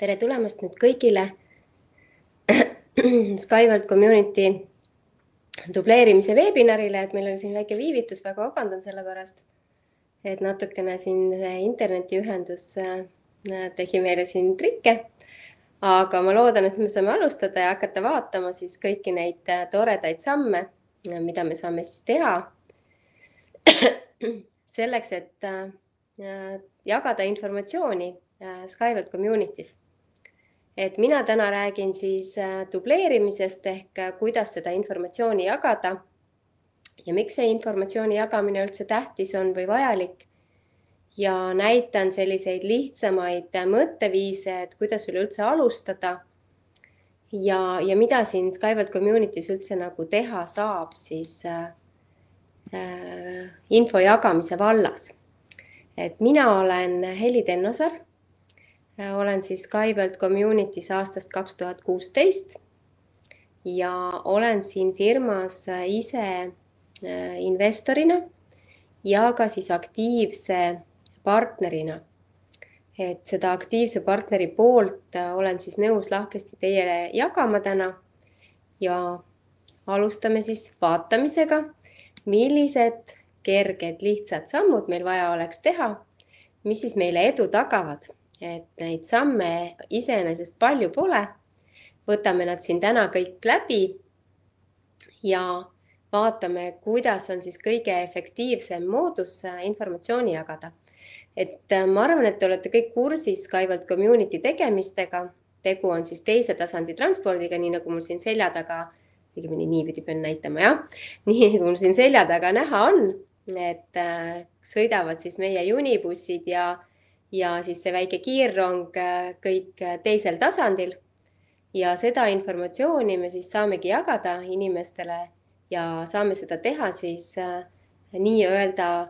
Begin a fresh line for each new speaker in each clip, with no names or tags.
tere tulemast nüüd kõigile Skyworld Community dubleerimise veebinarile, et meil oli siin väike viivitus, väga vabandan selle pärast. et natukene siin internetiühendus äh, tegi meile siin trikke. aga ma loodan, et me saame alustada ja hakata vaatama siis kõiki neid äh, toredaid samme, mida me saame siis teha selleks, et äh, jagada informatsiooni Skyworld Community's et mina täna räägin siis äh, dubleerimisest ehk äh, kuidas seda informatsiooni jagada ja miks see informatsiooni jagamine üldse tähtis on või vajalik. ja näitan selliseid lihtsamaid äh, mõtteviise, et kuidas üleüldse alustada. ja, ja mida siin Skyward Community's üldse nagu teha saab siis äh, info jagamise vallas. et mina olen Heli Tennosaar olen siis Skyworld Community's aastast kaks tuhat kuusteist ja olen siin firmas äh, ise äh, investorina ja ka siis aktiivse partnerina. et seda aktiivse partneri poolt olen siis nõus lahkesti teile jagama täna ja alustame siis vaatamisega, millised kerged lihtsad sammud meil vaja oleks teha, mis siis meile edu tagavad et neid samme iseenesest palju pole. võtame nad siin täna kõik läbi ja vaatame, kuidas on siis kõige efektiivsem moodus informatsiooni jagada. et äh, ma arvan, et te olete kõik kursis Skyworld Community tegemistega. tegu on siis teise tasandi transpordiga, nii nagu mul siin selja taga, õigemini niipidi pean näitama jah, nii nagu mul siin selja taga näha on, et äh, sõidavad siis meie juunibussid ja ja siis see väike kiirrong äh, kõik äh, teisel tasandil. ja seda informatsiooni me siis saamegi jagada inimestele ja saame seda teha siis äh, nii-öelda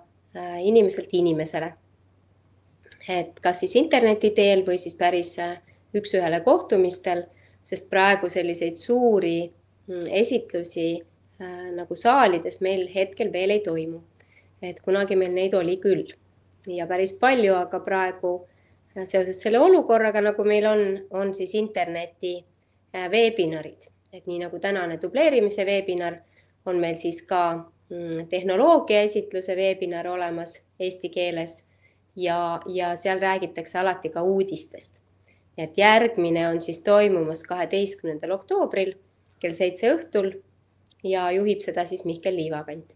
inimeselt inimesele. et kas siis interneti teel või siis päris üks-ühele kohtumistel, sest praegu selliseid suuri mm, esitlusi nagu saalides meil hetkel veel ei toimu. et kunagi meil neid oli küll ja päris palju, aga praegu äh, seoses selle olukorraga, nagu meil on, on siis interneti äh, veebinarid, et nii nagu tänane dubleerimise veebinar, on meil siis ka mm, tehnoloogia esitluse veebinar olemas eesti keeles ja, ja seal räägitakse alati ka uudistest. et järgmine on siis toimumas kaheteistkümnendal oktoobril kell seitse õhtul ja juhib seda siis Mihkel Liivakant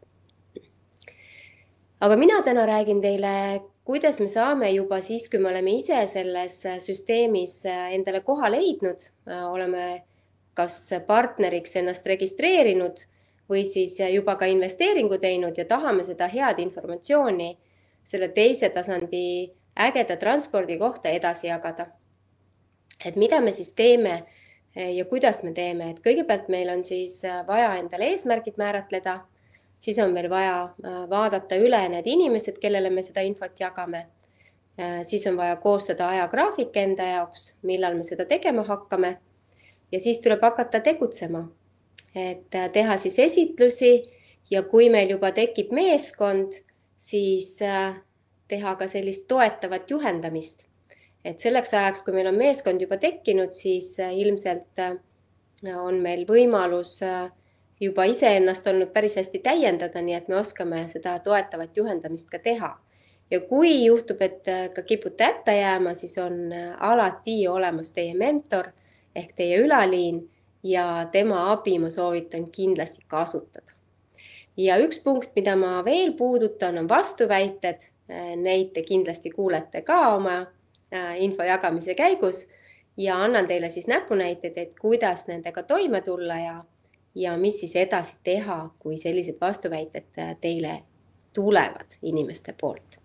aga mina täna räägin teile, kuidas me saame juba siis, kui me oleme ise selles süsteemis endale koha leidnud, oleme kas partneriks ennast registreerinud või siis juba ka investeeringu teinud ja tahame seda head informatsiooni selle teise tasandi ägeda transpordi kohta edasi jagada. et mida me siis teeme ja kuidas me teeme, et kõigepealt meil on siis vaja endale eesmärgid määratleda siis on meil vaja äh, vaadata üle need inimesed, kellele me seda infot jagame. Äh, siis on vaja koostada ajagraafik enda jaoks, millal me seda tegema hakkame. ja siis tuleb hakata tegutsema, et äh, teha siis esitlusi ja kui meil juba tekib meeskond, siis teha ka sellist toetavat juhendamist. et selleks ajaks, kui meil on meeskond juba tekkinud, siis ilmselt on meil võimalus äh, juba iseennast olnud päris hästi täiendada, nii et me oskame seda toetavat juhendamist ka teha. ja kui juhtub, et äh, ka kipute hätta jääma, siis on äh, alati olemas teie mentor ehk teie ülaliin ja tema abi ma soovitan kindlasti kasutada. ja üks punkt, mida ma veel puudutan, on vastuväited. Äh, neid te kindlasti kuulete ka oma info jagamise käigus ja annan teile siis näpunäiteid, et kuidas nendega toime tulla ja ja mis siis edasi teha, kui sellised vastuväited äh, teile tulevad inimeste poolt.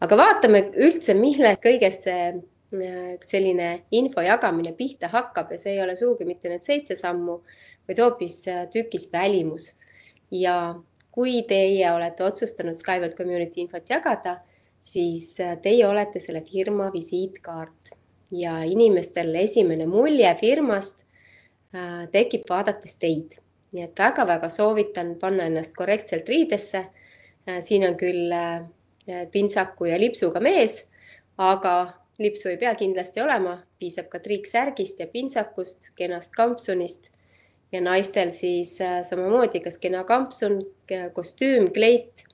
aga vaatame üldse, millest kõigest see äh, selline info jagamine pihta hakkab ja see ei ole sugugi mitte need seitse sammu, vaid hoopis äh, tükis välimus. ja kui teie olete otsustanud Skyward Community infot jagada, siis teie olete selle firma visiitkaart ja inimestel esimene mulje firmast tekib vaadates teid. nii et väga-väga soovitan panna ennast korrektselt riidesse. Äh, siin on küll äh, pintsaku ja lipsuga mees, aga lipsu ei pea kindlasti olema, piisab ka triiksärgist ja pintsakust, kenast kampsunist ja naistel siis äh, samamoodi, kas kena kampsun, kostüüm, kleit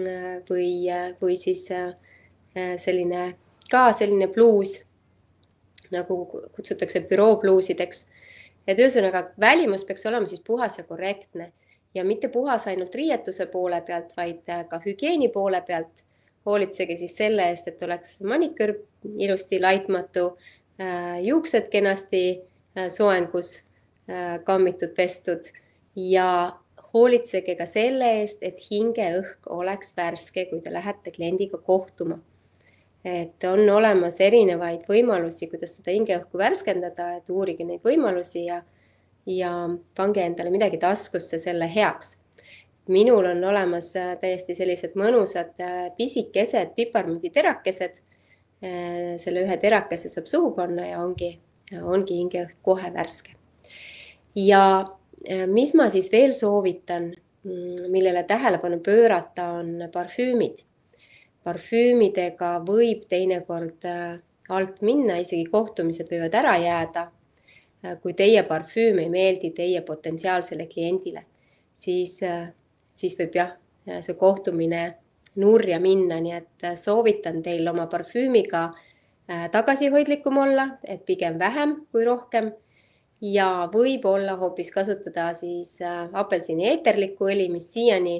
äh, või, äh, või siis selline ka selline bluus, nagu kutsutakse büroobluusideks. Et ühesõnaga välimus peaks olema siis puhas ja korrektne ja mitte puhas ainult riietuse poole pealt, vaid ka hügieeni poole pealt. hoolitsege siis selle eest, et oleks maniküür ilusti laitmatu, juuksed kenasti soengus Äh, kammitud, pestud ja hoolitsege ka selle eest, et hingeõhk oleks värske, kui te lähete kliendiga kohtuma. Et on olemas erinevaid võimalusi, kuidas seda hingeõhku värskendada, et uurige neid võimalusi ja, ja pange endale midagi taskusse selle heaks. minul on olemas äh, täiesti sellised mõnusad äh, pisikesed piparmünditerakesed. selle ühe terakese saab suhu panna ja ongi, ongi hingeõhk kohe värske ja äh, mis ma siis veel soovitan, mm, millele tähelepanu pöörata, on parfüümid. Parfüümidega võib teinekord äh, alt minna, isegi kohtumised võivad ära jääda. Äh, kui teie parfüüm ei meeldi teie potentsiaalsele kliendile, siis, siis võib jah, see kohtumine nurja minna, nii et soovitan teil oma parfüümiga tagasihoidlikum olla, et pigem vähem kui rohkem ja võib-olla hoopis kasutada siis äh, apelsini eeterlikku õli, mis siiani,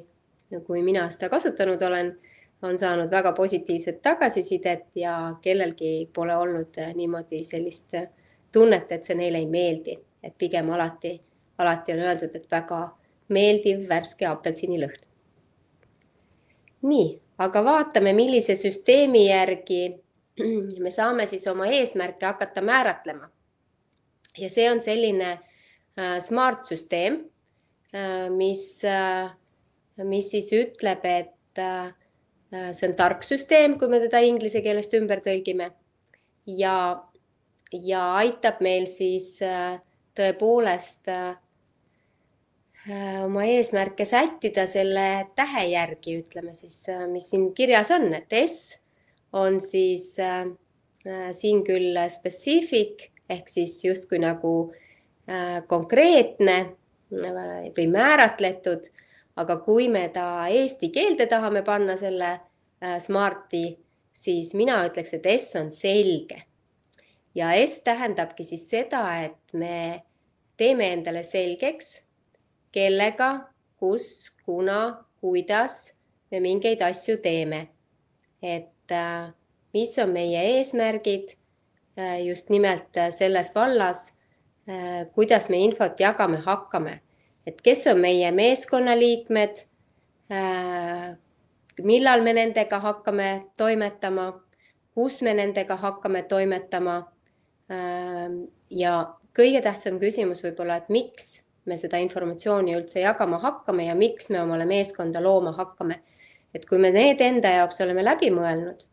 kui mina seda kasutanud olen, on saanud väga positiivset tagasisidet ja kellelgi pole olnud äh, niimoodi sellist äh, tunnet, et see neile ei meeldi, et pigem alati, alati on öeldud, et väga meeldiv värske apelsinilõhn. nii, aga vaatame, millise süsteemi järgi me saame siis oma eesmärke hakata määratlema ja see on selline äh, smart süsteem, mis, mis siis ütleb, et see on tark süsteem, kui me teda inglise keelest ümber tõlgime. Ja, ja aitab meil siis tõepoolest oma eesmärke sättida selle tähe järgi, ütleme siis, mis siin kirjas on, et S on siis äh, siin küll specific ehk siis justkui nagu äh, konkreetne äh, või määratletud, aga kui me ta eesti keelde tahame panna, selle äh, Smarti, siis mina ütleks, et S on selge. ja S tähendabki siis seda, et me teeme endale selgeks, kellega, kus, kuna, kuidas me mingeid asju teeme. et mis on meie eesmärgid Äh, just nimelt äh, selles vallas, äh, kuidas me infot jagama hakkame, et kes on meie meeskonnaliikmed, millal me nendega hakkame toimetama, kus me nendega hakkame toimetama. ja kõige tähtsam küsimus võib-olla, et miks me seda informatsiooni üldse jagama hakkame ja miks me omale meeskonda looma hakkame. et kui me need enda jaoks oleme läbi mõelnud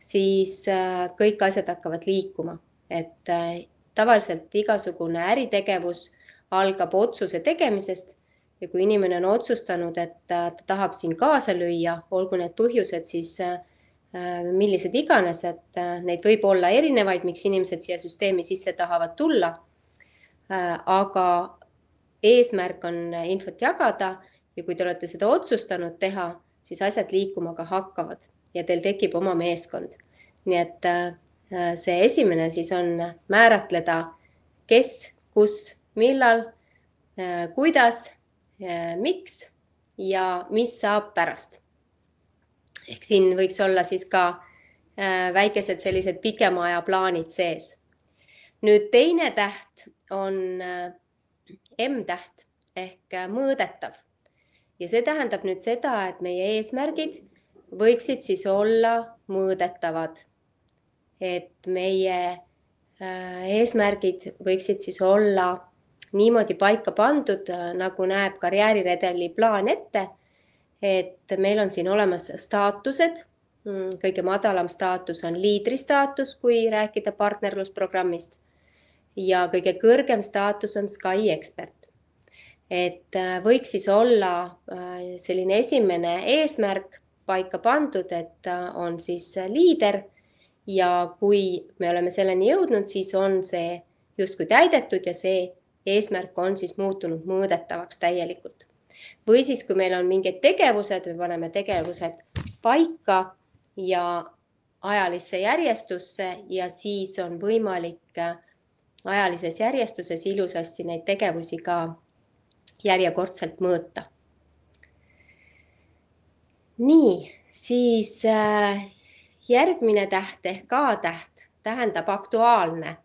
siis äh, kõik asjad hakkavad liikuma, et äh, tavaliselt igasugune äritegevus algab otsuse tegemisest ja kui inimene on otsustanud, et ta tahab siin kaasa lüüa, olgu need põhjused siis äh, millised iganes, et neid võib olla erinevaid, miks inimesed siia süsteemi sisse tahavad tulla. aga eesmärk on infot jagada ja kui te olete seda otsustanud teha, siis asjad liikuma ka hakkavad ja teil tekib oma meeskond. nii et äh, see esimene siis on määratleda, kes, kus, millal, äh, kuidas, äh, miks ja mis saab pärast. ehk siin võiks olla siis ka väikesed sellised pikema aja plaanid sees. nüüd teine täht on M-täht ehk mõõdetav ja see tähendab nüüd seda, et meie eesmärgid võiksid siis olla mõõdetavad. et meie äh, eesmärgid võiksid siis olla niimoodi paika pandud, äh, nagu näeb karjääriredeli plaan ette. et meil on siin olemas staatused. Mm, kõige madalam staatus on liidri staatus, kui rääkida partnerlusprogrammist. ja kõige kõrgem staatus on Sky ekspert et äh, võiks siis olla selline esimene eesmärk paika pandud, et on siis liider ja kui me oleme selleni jõudnud, siis on see justkui täidetud ja see eesmärk on siis muutunud mõõdetavaks täielikult. või siis, kui meil on mingid tegevused, me paneme tegevused paika ja ajalisse järjestusse ja siis on võimalik ajalises järjestuses ilusasti neid tegevusi ka järjekordselt mõõta. nii, siis äh, järgmine täht ehk A-täht tähendab aktuaalne.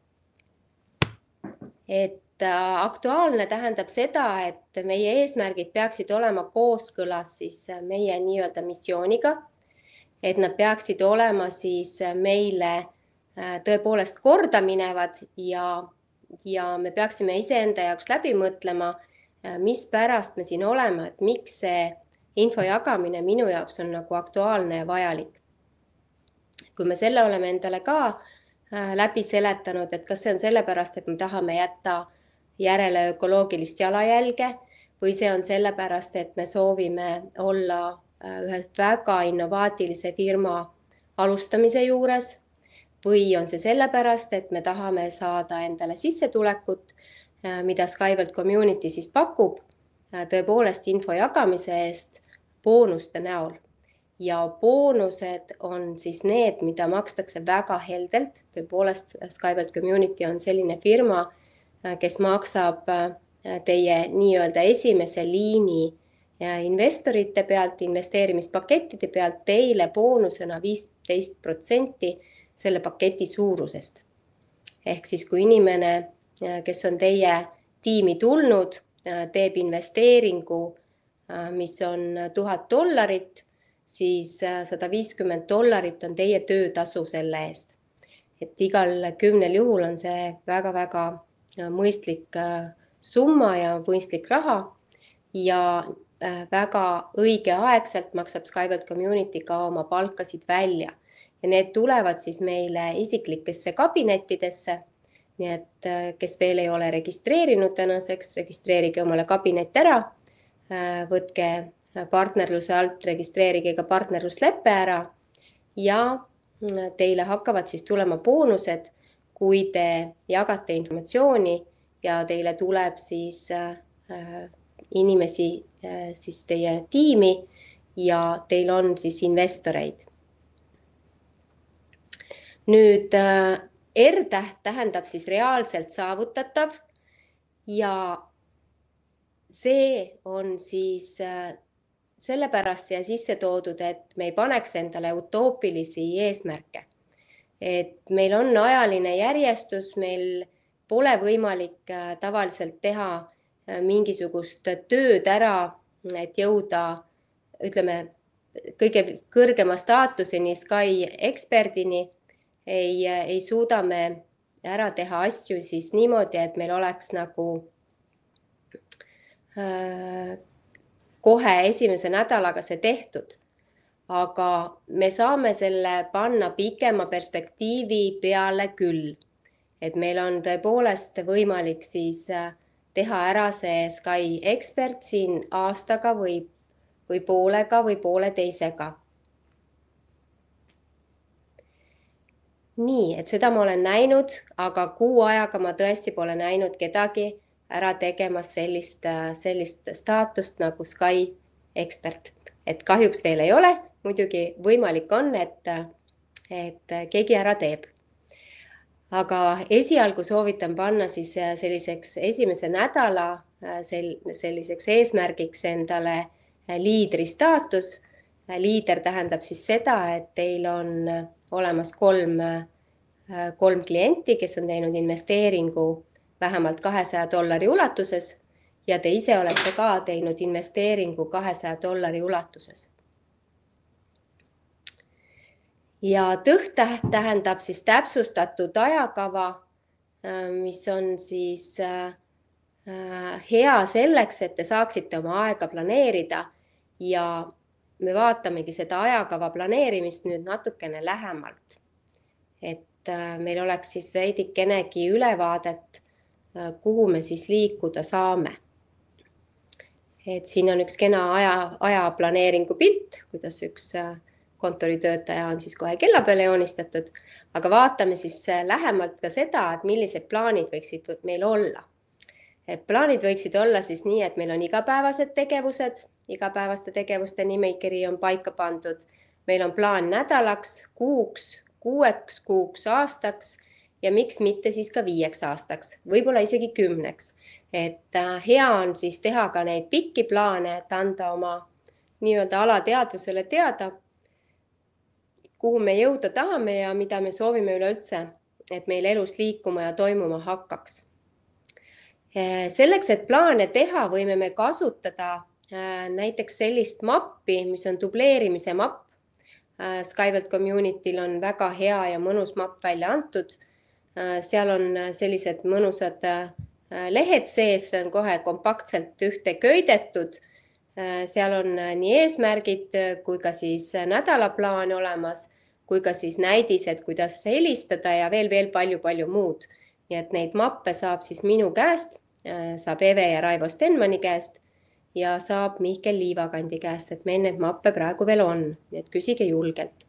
et äh, aktuaalne tähendab seda, et meie eesmärgid peaksid olema kooskõlas siis meie nii-öelda missiooniga. et nad peaksid olema siis meile äh, tõepoolest korda minevad ja, ja me peaksime iseenda jaoks läbi mõtlema, äh, mispärast me siin oleme, et miks see info jagamine minu jaoks on nagu aktuaalne ja vajalik kui me selle oleme endale ka äh, läbi seletanud, et kas see on sellepärast, et me tahame jätta järele ökoloogilist jalajälge või see on sellepärast, et me soovime olla äh, ühe väga innovaatilise firma alustamise juures või on see sellepärast, et me tahame saada endale sissetulekut, äh, mida Skyward Community siis pakub, tõepoolest info jagamise eest boonuste näol ja boonused on siis need, mida makstakse väga heldelt. tõepoolest, Skyward Community on selline firma, äh, kes maksab äh, teie nii-öelda esimese liini äh, investorite pealt, investeerimispakettide pealt teile boonusena viisteist protsenti selle paketi suurusest. ehk siis, kui inimene, kes on teie tiimi tulnud, teeb investeeringu, mis on tuhat dollarit siis äh, sada viiskümmend dollarit on teie töötasu selle eest. et igal kümnel juhul on see väga-väga äh, mõistlik äh, summa ja mõistlik raha ja väga õigeaegselt maksab Skyward Community ka oma palkasid välja ja need tulevad siis meile isiklikesse kabinettidesse. nii et kes veel ei ole registreerinud tänaseks, registreerige omale kabinet ära. võtke partnerluse alt registreerige ka partnerluslepe ära ja teile hakkavad siis tulema boonused, kui te jagate informatsiooni ja teile tuleb siis äh, inimesi äh, siis teie tiimi ja teil on siis investoreid. nüüd äh, R-täht tähendab siis reaalselt saavutatav ja see on siis sellepärast siia sisse toodud, et me ei paneks endale utoopilisi eesmärke. Et meil on ajaline järjestus, meil pole võimalik äh, tavaliselt teha äh, mingisugust tööd ära, et jõuda, ütleme, kõige kõrgema staatuseni, Sky eksperdini. ei, äh, ei suuda me ära teha asju siis niimoodi, et meil oleks nagu äh, kohe esimese nädalaga see tehtud. Aga me saame selle panna pikema perspektiivi peale küll. et meil on tõepoolest võimalik siis äh, teha ära see Sky ekspert siin aastaga või, või poolega või pooleteisega. nii, et seda ma olen näinud, aga kuu ajaga ma tõesti pole näinud kedagi ära tegemas sellist, sellist staatust nagu Sky ekspert, et kahjuks veel ei ole, muidugi võimalik on, et, et keegi ära teeb. aga esialgu soovitan panna siis selliseks esimese nädala sel-, selliseks eesmärgiks endale liidri staatus. liider tähendab siis seda, et teil on olemas kolm, kolm klienti, kes on teinud investeeringu vähemalt kahesaja dollari ulatuses ja te ise olete ka teinud investeeringu kahesaja dollari ulatuses. Ja tõhtäht tähendab siis täpsustatud ajakava, äh, mis on siis äh, äh, hea selleks, et te saaksite oma aega planeerida ja me vaatamegi seda ajakava planeerimist nüüd natukene lähemalt. et meil oleks siis veidikenegi ülevaadet kuhu me siis liikuda saame. et siin on üks kena aja, aja planeeringu pilt, kuidas üks äh, kontoritöötaja on siis kohe kella peale joonistatud, aga vaatame siis lähemalt ka seda, et millised plaanid võiksid meil olla. et plaanid võiksid olla siis nii, et meil on igapäevased tegevused, igapäevaste tegevuste nimekiri on paika pandud. meil on plaan nädalaks, kuuks, kuueks kuuks, aastaks ja miks mitte siis ka viieks aastaks, võib-olla isegi kümneks. et äh, hea on siis teha ka neid pikki plaane, et anda oma nii-öelda alateadvusele teada, kuhu me jõuda tahame ja mida me soovime üleüldse, et meil elus liikuma ja toimuma hakkaks. Äh, selleks, et plaane teha, võime me kasutada äh, näiteks sellist mappi, mis on dubleerimise mapp. Skyward Community'l on väga hea ja mõnus mapp välja antud seal on sellised mõnusad lehed sees, see on kohe kompaktselt ühte köidetud. Seal on nii eesmärgid kui ka siis nädalaplaan olemas, kui ka siis näidised, kuidas helistada ja veel, veel palju-palju muud. nii et neid mappe saab siis minu käest, saab Eve ja Raivo Stenmani käest ja saab Mihkel Liivakandi käest, et meil neid mappe praegu veel on, nii et küsige julgelt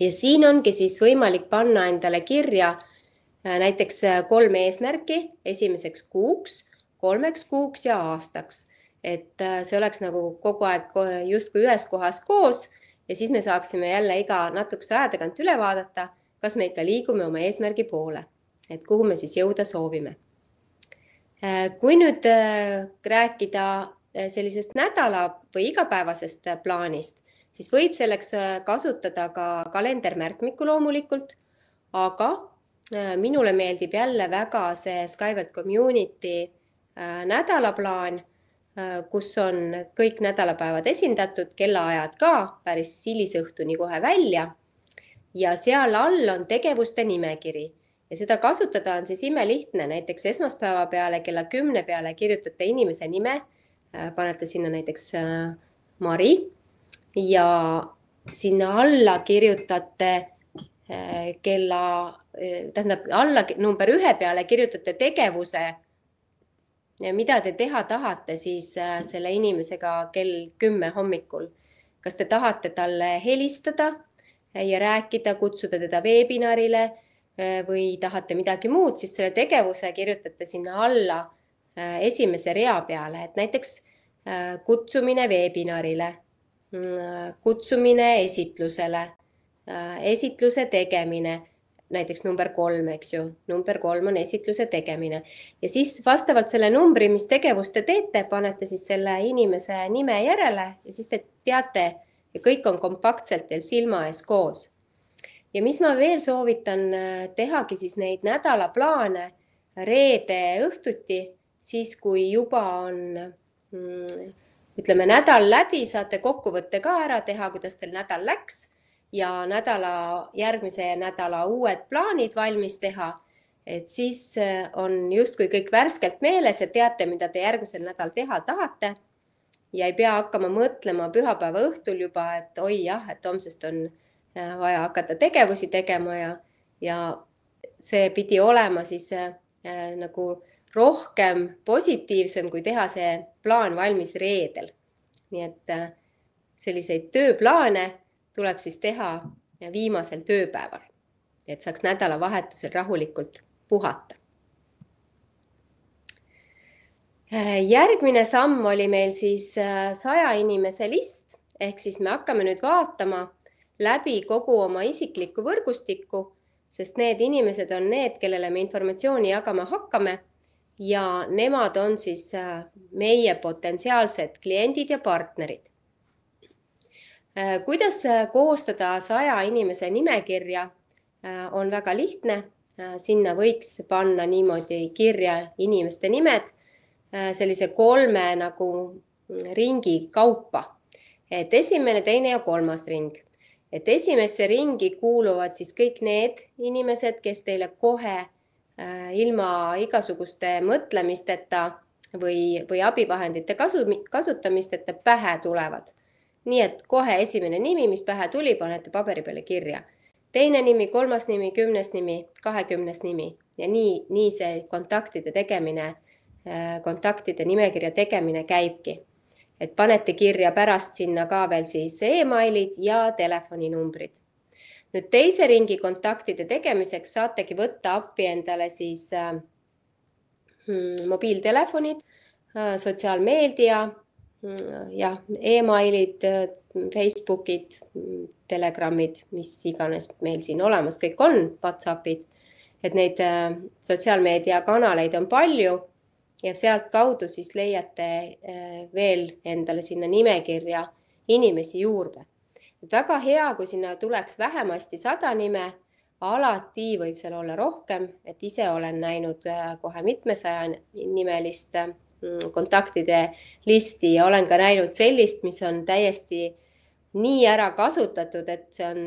ja siin ongi siis võimalik panna endale kirja äh, näiteks äh, kolm eesmärki esimeseks kuuks, kolmeks kuuks ja aastaks. Et äh, see oleks nagu kogu aeg justkui ühes kohas koos ja siis me saaksime jälle iga natukese aja tagant üle vaadata, kas me ikka liigume oma eesmärgi poole, et kuhu me siis jõuda soovime. kui nüüd rääkida sellisest nädala või igapäevasest plaanist, siis võib selleks äh, kasutada ka kalendermärkmikku loomulikult, aga äh, minule meeldib jälle väga see Skyward Community äh, nädalaplaan, kus on kõik nädalapäevad esindatud, kellaajad ka päris hilisõhtuni kohe välja. ja seal all on tegevuste nimekiri. Ja seda kasutada on siis imelihtne, näiteks esmaspäeva peale kella kümne peale kirjutate inimese nime, panete sinna näiteks Mari. Ja sinna alla kirjutate kella, tähendab alla number ühe peale kirjutate tegevuse, mida te teha tahate siis eh, selle inimesega kell kümme hommikul. kas te tahate talle helistada ja rääkida, kutsuda teda veebinarile või tahate midagi muud, siis selle tegevuse kirjutate sinna alla esimese rea peale, et näiteks kutsumine veebinarile kutsumine esitlusele, esitluse tegemine, näiteks number kolm, eks ju, number kolm on esitluse tegemine. Ja siis vastavalt selle numbri, mis tegevust te teete, panete siis selle inimese nime järele ja siis te teate ja kõik on kompaktselt teil silma ees koos. ja mis ma veel soovitan tehagi siis neid nädalaplaane reede õhtuti, siis kui juba on mm, ütleme nädal läbi, saate kokkuvõtte ka ära teha, kuidas teil nädal läks ja nädala, järgmise nädala uued plaanid valmis teha. et siis äh, on justkui kõik värskelt meeles ja teate, mida te järgmisel nädal teha tahate. ja ei pea hakkama mõtlema pühapäeva õhtul juba, et oi jah, et homsest on äh, vaja hakata tegevusi tegema ja, ja see pidi olema siis äh, nagu rohkem positiivsem, kui teha see plaan valmis reedel. nii et äh, selliseid tööplaane tuleb siis teha viimasel tööpäeval, et saaks nädalavahetusel rahulikult puhata. Järgmine samm oli meil siis äh, saja inimese list ehk siis me hakkame nüüd vaatama läbi kogu oma isiklikku võrgustikku, sest need inimesed on need, kellele me informatsiooni jagama hakkame ja nemad on siis äh, meie potentsiaalsed kliendid ja partnerid. Äh, kuidas äh, koostada saja inimese nimekirja, on väga lihtne. sinna võiks panna niimoodi kirja inimeste nimed sellise kolme nagu ringi kaupa. et esimene, teine ja kolmas ring. et esimesse ringi kuuluvad siis kõik need inimesed, kes teile kohe Äh, ilma igasuguste mõtlemisteta või, või abivahendite kasu, kasutamisteta pähe tulevad. Nii et kohe esimene nimi, mis pähe tuli, panete paberi peale kirja. teine nimi, kolmas nimi, kümnes nimi, kahekümnes nimi ja nii, nii see kontaktide tegemine, äh, kontaktide nimekirja tegemine käibki. et panete kirja pärast sinna ka veel siis emailid ja telefoninumbrid. nüüd teise ringi kontaktide tegemiseks saategi võtta appi endale siis äh, hmm, mobiiltelefonid äh,, sotsiaalmeedia jah, emailid Facebookid, Telegramid, mis iganes meil siin olemas kõik on, Whatsappid. et neid äh, sotsiaalmeediakanaleid on palju ja sealtkaudu siis leiate äh, veel endale sinna nimekirja inimesi juurde. väga hea, kui sinna tuleks vähemasti sada nime, alati võib seal olla rohkem, et ise olen näinud äh, kohe mitmesaja nimelist kontaktide listi ja olen ka näinud sellist, mis on täiesti nii ära kasutatud, et see on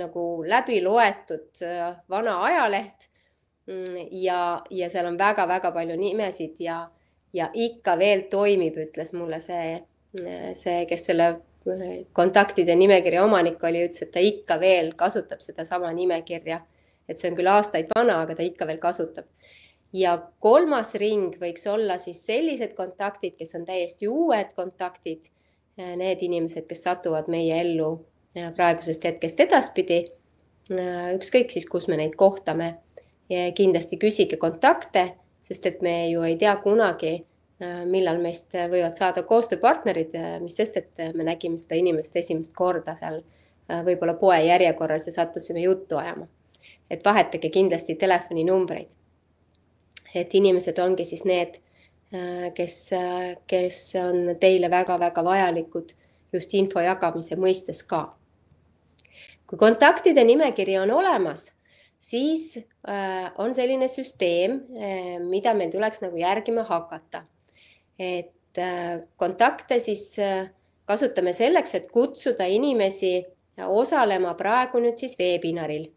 nagu läbi loetud äh, vana ajaleht. Mm, ja, ja seal on väga-väga palju nimesid ja, ja ikka veel toimib, ütles mulle see, see, kes selle äh, kontaktide nimekirja omanik oli, ütles, et ta ikka veel kasutab sedasama nimekirja. et see on küll aastaid vana, aga ta ikka veel kasutab. Ja kolmas ring võiks olla siis sellised kontaktid, kes on täiesti uued kontaktid Äh, need inimesed, kes satuvad meie ellu äh, praegusest hetkest edaspidi. Äh, ükskõik siis, kus me neid kohtame. kindlasti küsige kontakte, sest et me ju ei tea kunagi, millal meist võivad saada koostööpartnerid, mis sest, et me nägime seda inimest esimest korda seal võib-olla poe järjekorras ja sattusime juttu ajama. et vahetage kindlasti telefoninumbreid. Et inimesed ongi siis need Äh, kes, äh, kes on teile väga-väga vajalikud just info jagamise mõistes ka. kui kontaktide nimekiri on olemas, siis äh, on selline süsteem, mida meil tuleks nagu järgima hakata. et kontakte siis kasutame selleks, et kutsuda inimesi osalema praegu nüüd siis veebinaril.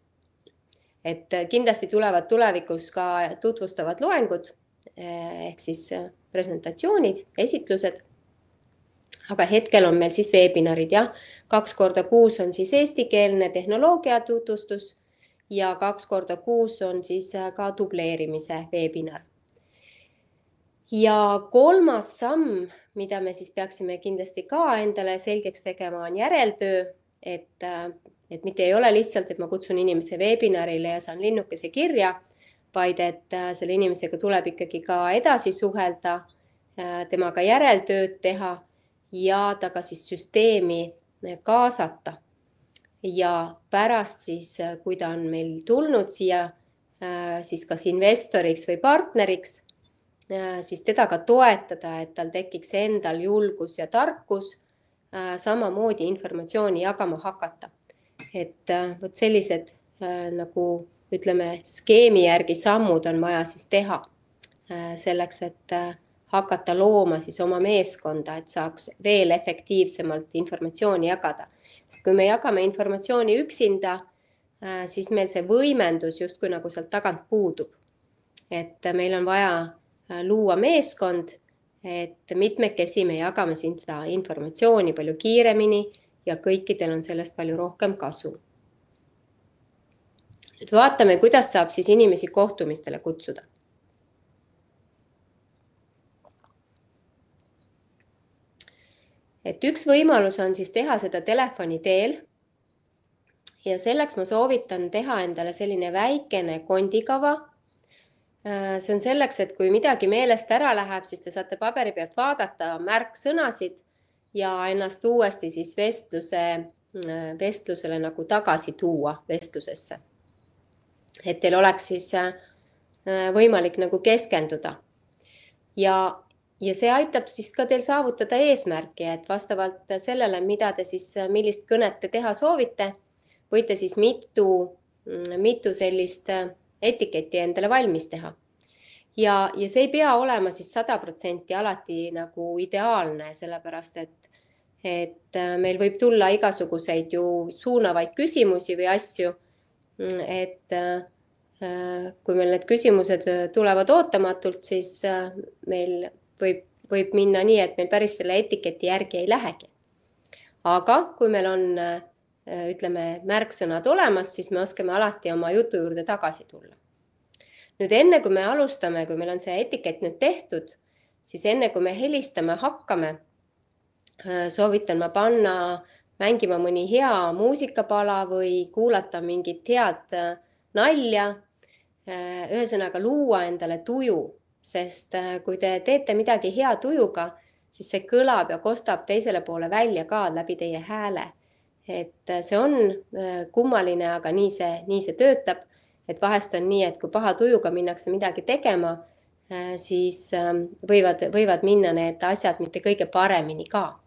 Et kindlasti tulevad tulevikus ka tutvustavad loengud Eh, ehk siis eh, presentatsioonid, esitlused. aga hetkel on meil siis veebinarid jah, kaks korda kuus on siis eestikeelne tehnoloogia tutvustus ja kaks korda kuus on siis eh, ka dubleerimise veebinar. ja kolmas samm, mida me siis peaksime kindlasti ka endale selgeks tegema, on järeltöö, et, et mitte ei ole lihtsalt, et ma kutsun inimese veebinarile ja saan linnukese kirja vaid et äh, selle inimesega tuleb ikkagi ka edasi suhelda, äh, temaga järeltööd teha ja ta ka siis süsteemi äh, kaasata. ja pärast siis, kui ta on meil tulnud siia siis kas investoriks või partneriks, siis teda ka toetada, et tal tekiks endal julgus ja tarkus samamoodi informatsiooni jagama hakata. Et vot sellised nagu ütleme, skeemi järgi sammud on vaja siis teha äh, selleks, et äh, hakata looma siis oma meeskonda, et saaks veel efektiivsemalt informatsiooni jagada. sest kui me jagame informatsiooni üksinda, äh, siis meil see võimendus justkui nagu sealt tagant puudub. et meil on vaja luua meeskond, et mitmekesi me jagame siin seda informatsiooni palju kiiremini ja kõikidel on sellest palju rohkem kasu nüüd vaatame, kuidas saab siis inimesi kohtumistele kutsuda. et üks võimalus on siis teha seda telefoni teel. ja selleks ma soovitan teha endale selline väikene kondikava. Äh, see on selleks, et kui midagi meelest ära läheb, siis te saate paberi pealt vaadata märksõnasid ja ennast uuesti siis vestluse, äh, vestlusele nagu tagasi tuua vestlusesse et teil oleks siis äh, võimalik nagu keskenduda. ja, ja see aitab siis ka teil saavutada eesmärki, et vastavalt sellele, mida te siis, millist kõnet te teha soovite, võite siis mitu, mm, mitu sellist äh, etiketti endale valmis teha. Ja, ja see ei pea olema siis sada protsenti alati nagu ideaalne, sellepärast et et äh, meil võib tulla igasuguseid ju suunavaid küsimusi või asju. Mm, et Äh, kui meil need küsimused äh, tulevad ootamatult, siis äh, meil võib, võib minna nii, et meil päris selle etiketi järgi ei lähegi. aga kui meil on, ütleme, märksõnad olemas, siis me oskame alati oma jutu juurde tagasi tulla. Nüüd enne, kui me alustame, kui meil on see etikett nüüd tehtud, siis enne kui me helistama hakkame, soovitan ma panna mängima mõni hea muusikapala või kuulata mingit head nalja. ühesõnaga luua endale tuju, sest kui te teete midagi hea tujuga, siis see kõlab ja kostab teisele poole välja ka läbi teie hääle. et see on kummaline, aga nii see, nii see töötab. Et vahest on nii, et kui paha tujuga minnakse midagi tegema Äh, siis ähm, võivad, võivad minna need asjad mitte kõige paremini ka.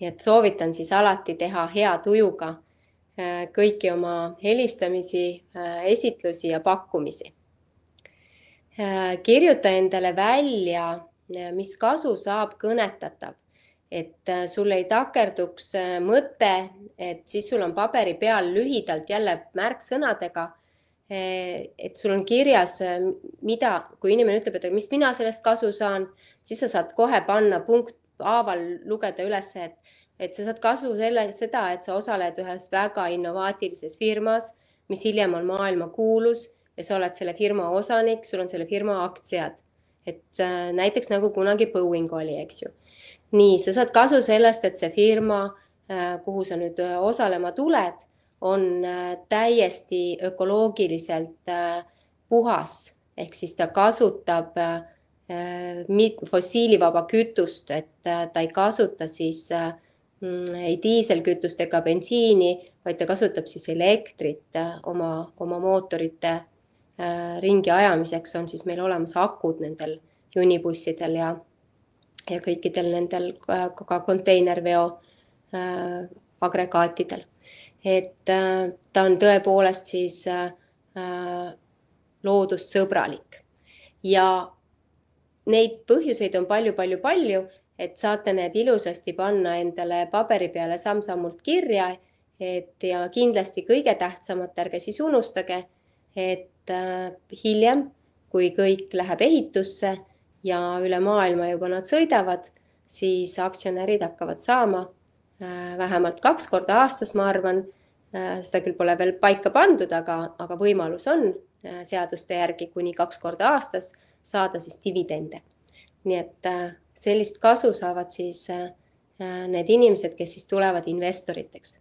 nii et soovitan siis alati teha hea tujuga äh, kõiki oma helistamisi, äh, esitlusi ja pakkumisi. kirjuta endale välja, mis kasu saab kõnetatav, et sul ei takerduks mõte, et siis sul on paberi peal lühidalt jälle märksõnadega et sul on kirjas, eh, mida, kui inimene ütleb, et mis mina sellest kasu saan, siis sa saad kohe panna punkt haaval lugeda üles, et, et sa saad kasu selle, seda, et sa osaled ühes väga innovaatilises firmas, mis hiljem on maailmakuulus ja sa oled selle firma osanik, sul on selle firma aktsiad. et äh, näiteks nagu kunagi Boeing oli, eks ju. nii, sa saad kasu sellest, et see firma äh,, kuhu sa nüüd osalema tuled on äh, täiesti ökoloogiliselt äh, puhas, ehk siis ta kasutab äh, fossiilivaba kütust, et ta ei kasuta siis mm, ei diiselkütust ega bensiini, vaid ta kasutab siis elektrit oma, oma mootorite ringi ajamiseks. On siis meil olemas akud nendel juunibussidel ja, ja kõikidel nendel ka konteinerveo agregaatidel et äh, ta on tõepoolest siis äh, äh, loodussõbralik ja neid põhjuseid on palju-palju-palju, et saate need ilusasti panna endale paberi peale samm-sammult kirja. et ja kindlasti kõige tähtsamat, ärge siis unustage, et hiljem, kui kõik läheb ehitusse ja üle maailma juba nad sõidavad, siis aktsionärid hakkavad saama vähemalt kaks korda aastas, ma arvan. Äh, seda küll pole veel paika pandud, aga, aga võimalus on äh, seaduste järgi kuni kaks korda aastas saada siis dividende. nii et sellist kasu saavad siis need inimesed, kes siis tulevad investoriteks.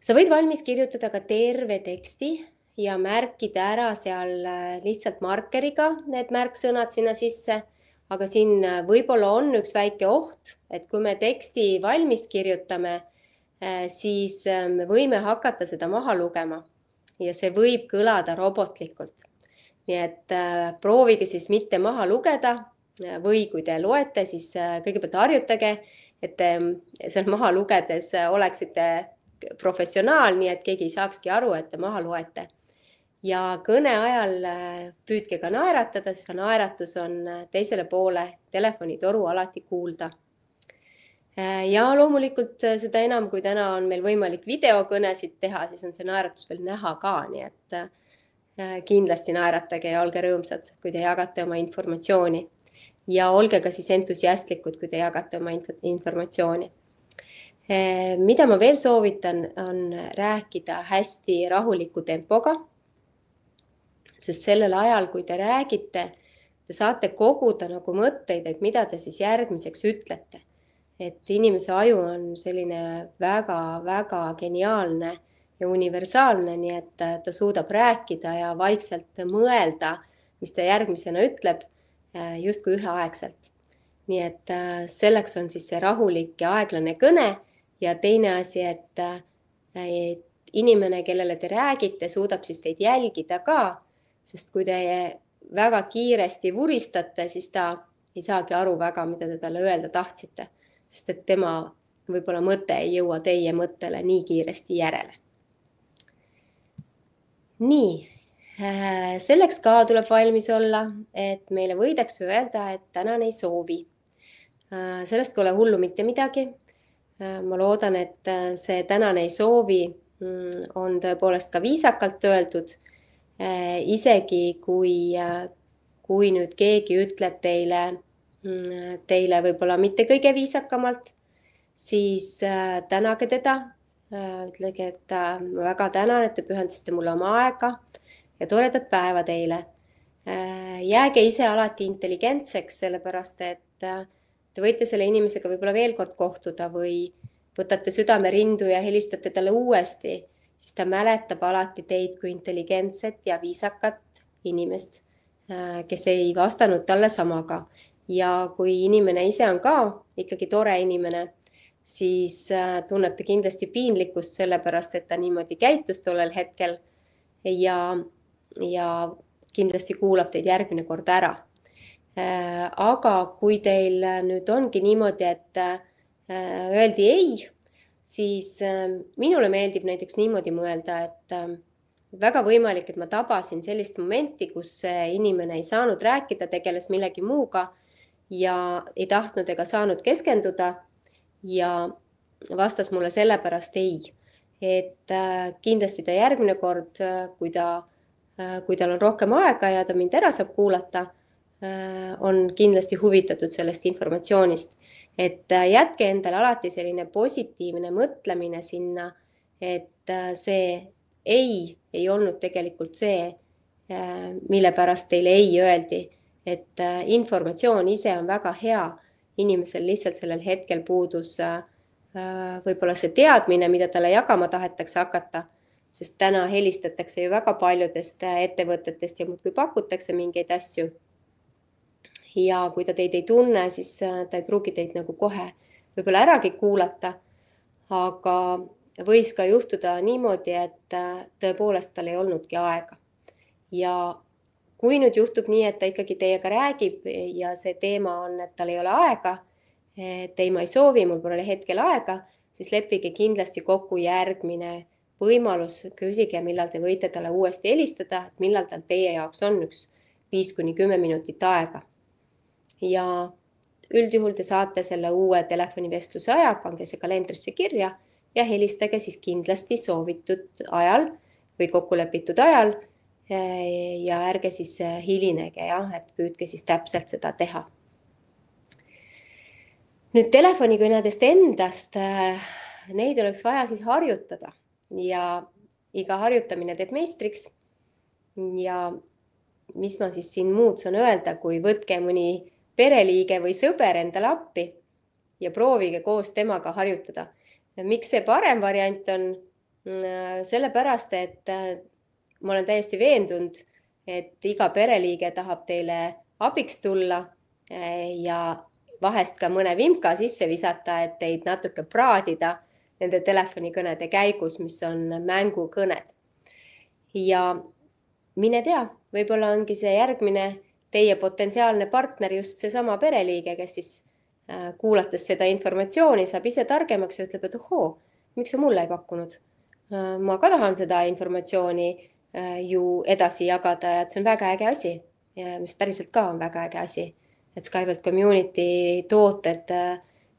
sa võid valmis kirjutada ka terve teksti ja märkida ära seal lihtsalt markeriga need märksõnad sinna sisse aga siin äh, võib-olla on üks väike oht, et kui me teksti valmis kirjutame, äh, siis äh, me võime hakata seda maha lugema ja see võib kõlada robotlikult. nii et proovige siis mitte maha lugeda või kui te loete, siis kõigepealt harjutage, et te seal maha lugedes oleksite professionaal, nii et keegi ei saakski aru, et te maha loete ja kõne ajal äh, püüdke ka naeratada, sest naeratus on äh, teisele poole telefonitoru alati kuulda. Äh, ja loomulikult seda enam, kui täna on meil võimalik videokõnesid teha, siis on see naeratus veel näha ka, nii et kindlasti naeratage ja olge rõõmsad, kui te jagate oma informatsiooni. ja olge ka siis entusiastlikud, kui te jagate oma informatsiooni mida ma veel soovitan, on rääkida hästi rahuliku tempoga sest sellel ajal, kui te räägite, te saate koguda nagu mõtteid, et mida te siis järgmiseks ütlete. et inimese aju on selline väga-väga geniaalne ja universaalne, nii et ta suudab rääkida ja vaikselt mõelda, mis ta järgmisena ütleb, äh, justkui üheaegselt. nii et äh, selleks on siis see rahulik ja aeglane kõne ja teine asi, et, äh, et inimene, kellele te räägite, suudab siis teid jälgida ka sest kui te väga kiiresti vuristate, siis ta ei saagi aru väga, mida te talle öelda tahtsite, sest et tema võib-olla mõte ei jõua teie mõttele nii kiiresti järele. nii, äh, selleks ka tuleb valmis olla, et meile võidakse öelda, et tänane ei soovi. Äh, sellest pole hullu mitte midagi. Äh, ma loodan, et see tänane ei soovi mm, on tõepoolest ka viisakalt öeldud isegi kui, äh, kui nüüd keegi ütleb teile, mm, teile võib-olla mitte kõige viisakamalt, siis äh, tänage teda. ütlege, et ma väga tänan, et te pühendasite mulle oma aega ja toredat päeva teile. jääge ise alati intelligentseks, sellepärast et te võite selle inimesega võib-olla veel kord kohtuda või võtate südamerindu ja helistate talle uuesti, siis ta mäletab alati teid kui intelligentset ja viisakat inimest, äh, kes ei vastanud talle samaga. ja kui inimene ise on ka ikkagi tore inimene, siis äh, tunneb ta kindlasti piinlikkust sellepärast, et ta niimoodi käitus tollel hetkel ja, ja kindlasti kuulab teid järgmine kord ära. Äh, aga kui teil nüüd ongi niimoodi, et öeldi ei, siis minule meeldib näiteks niimoodi mõelda, et väga võimalik, et ma tabasin sellist momenti, kus inimene ei saanud rääkida, tegeles millegi muuga ja ei tahtnud ega saanud keskenduda ja vastas mulle sellepärast ei. et äh, kindlasti ta järgmine kord, äh, kui ta, äh, kui tal on rohkem aega ja ta mind ära saab kuulata, on kindlasti huvitatud sellest informatsioonist. Et jätke endale alati selline positiivne mõtlemine sinna, et see ei ei olnud tegelikult see, äh, mille pärast teile ei öeldi. et äh, informatsioon ise on väga hea, inimesel lihtsalt sellel hetkel puudus äh, võib-olla see teadmine, mida talle jagama tahetakse hakata, sest täna helistatakse ju väga paljudest ettevõtetest ja muudkui pakutakse mingeid asju. Ja kui ta teid ei tunne, siis ta ei pruugi teid nagu kohe võib-olla äragi kuulata. aga võis ka juhtuda niimoodi, et äh, tõepoolest tal ei olnudki aega. ja kui nüüd juhtub nii, et ta ikkagi teiega räägib ja see teema on, et tal ei ole aega, et ei, ma ei soovi, mul pole hetkel aega, siis leppige kindlasti kokku järgmine võimalus, küsige, millal te võite talle uuesti helistada, millal tal teie jaoks on üks viis kuni kümme minutit aega. Ja üldjuhul te saate selle uue telefonivestluse aja, pange see kalendrisse kirja ja helistage siis kindlasti soovitud ajal või kokkulepitud ajal. ja ärge siis hilinege jah, et püüdke siis täpselt seda teha. nüüd telefonikõnedest endast, neid oleks vaja siis harjutada ja iga harjutamine teeb meistriks. ja mis ma siis siin muud saan öelda, kui võtke mõni pereliige või sõber endale appi ja proovige koos temaga harjutada miks see parem variant on? Mm, sellepärast, et äh, ma olen täiesti veendunud, et iga pereliige tahab teile abiks tulla äh, ja vahest ka mõne vimka sisse visata, et teid natuke praadida nende telefonikõnede käigus, mis on mängukõned. ja mine tea, võib-olla ongi see järgmine teie potentsiaalne partner just seesama pereliige, kes siis Äh, kuulates seda informatsiooni, saab ise targemaks ja ütleb, et ohoo, miks sa mulle ei pakkunud. Äh, ma ka tahan seda informatsiooni äh, ju edasi jagada ja et see on väga äge asi, mis päriselt ka on väga äge asi. et Skyward Community tooted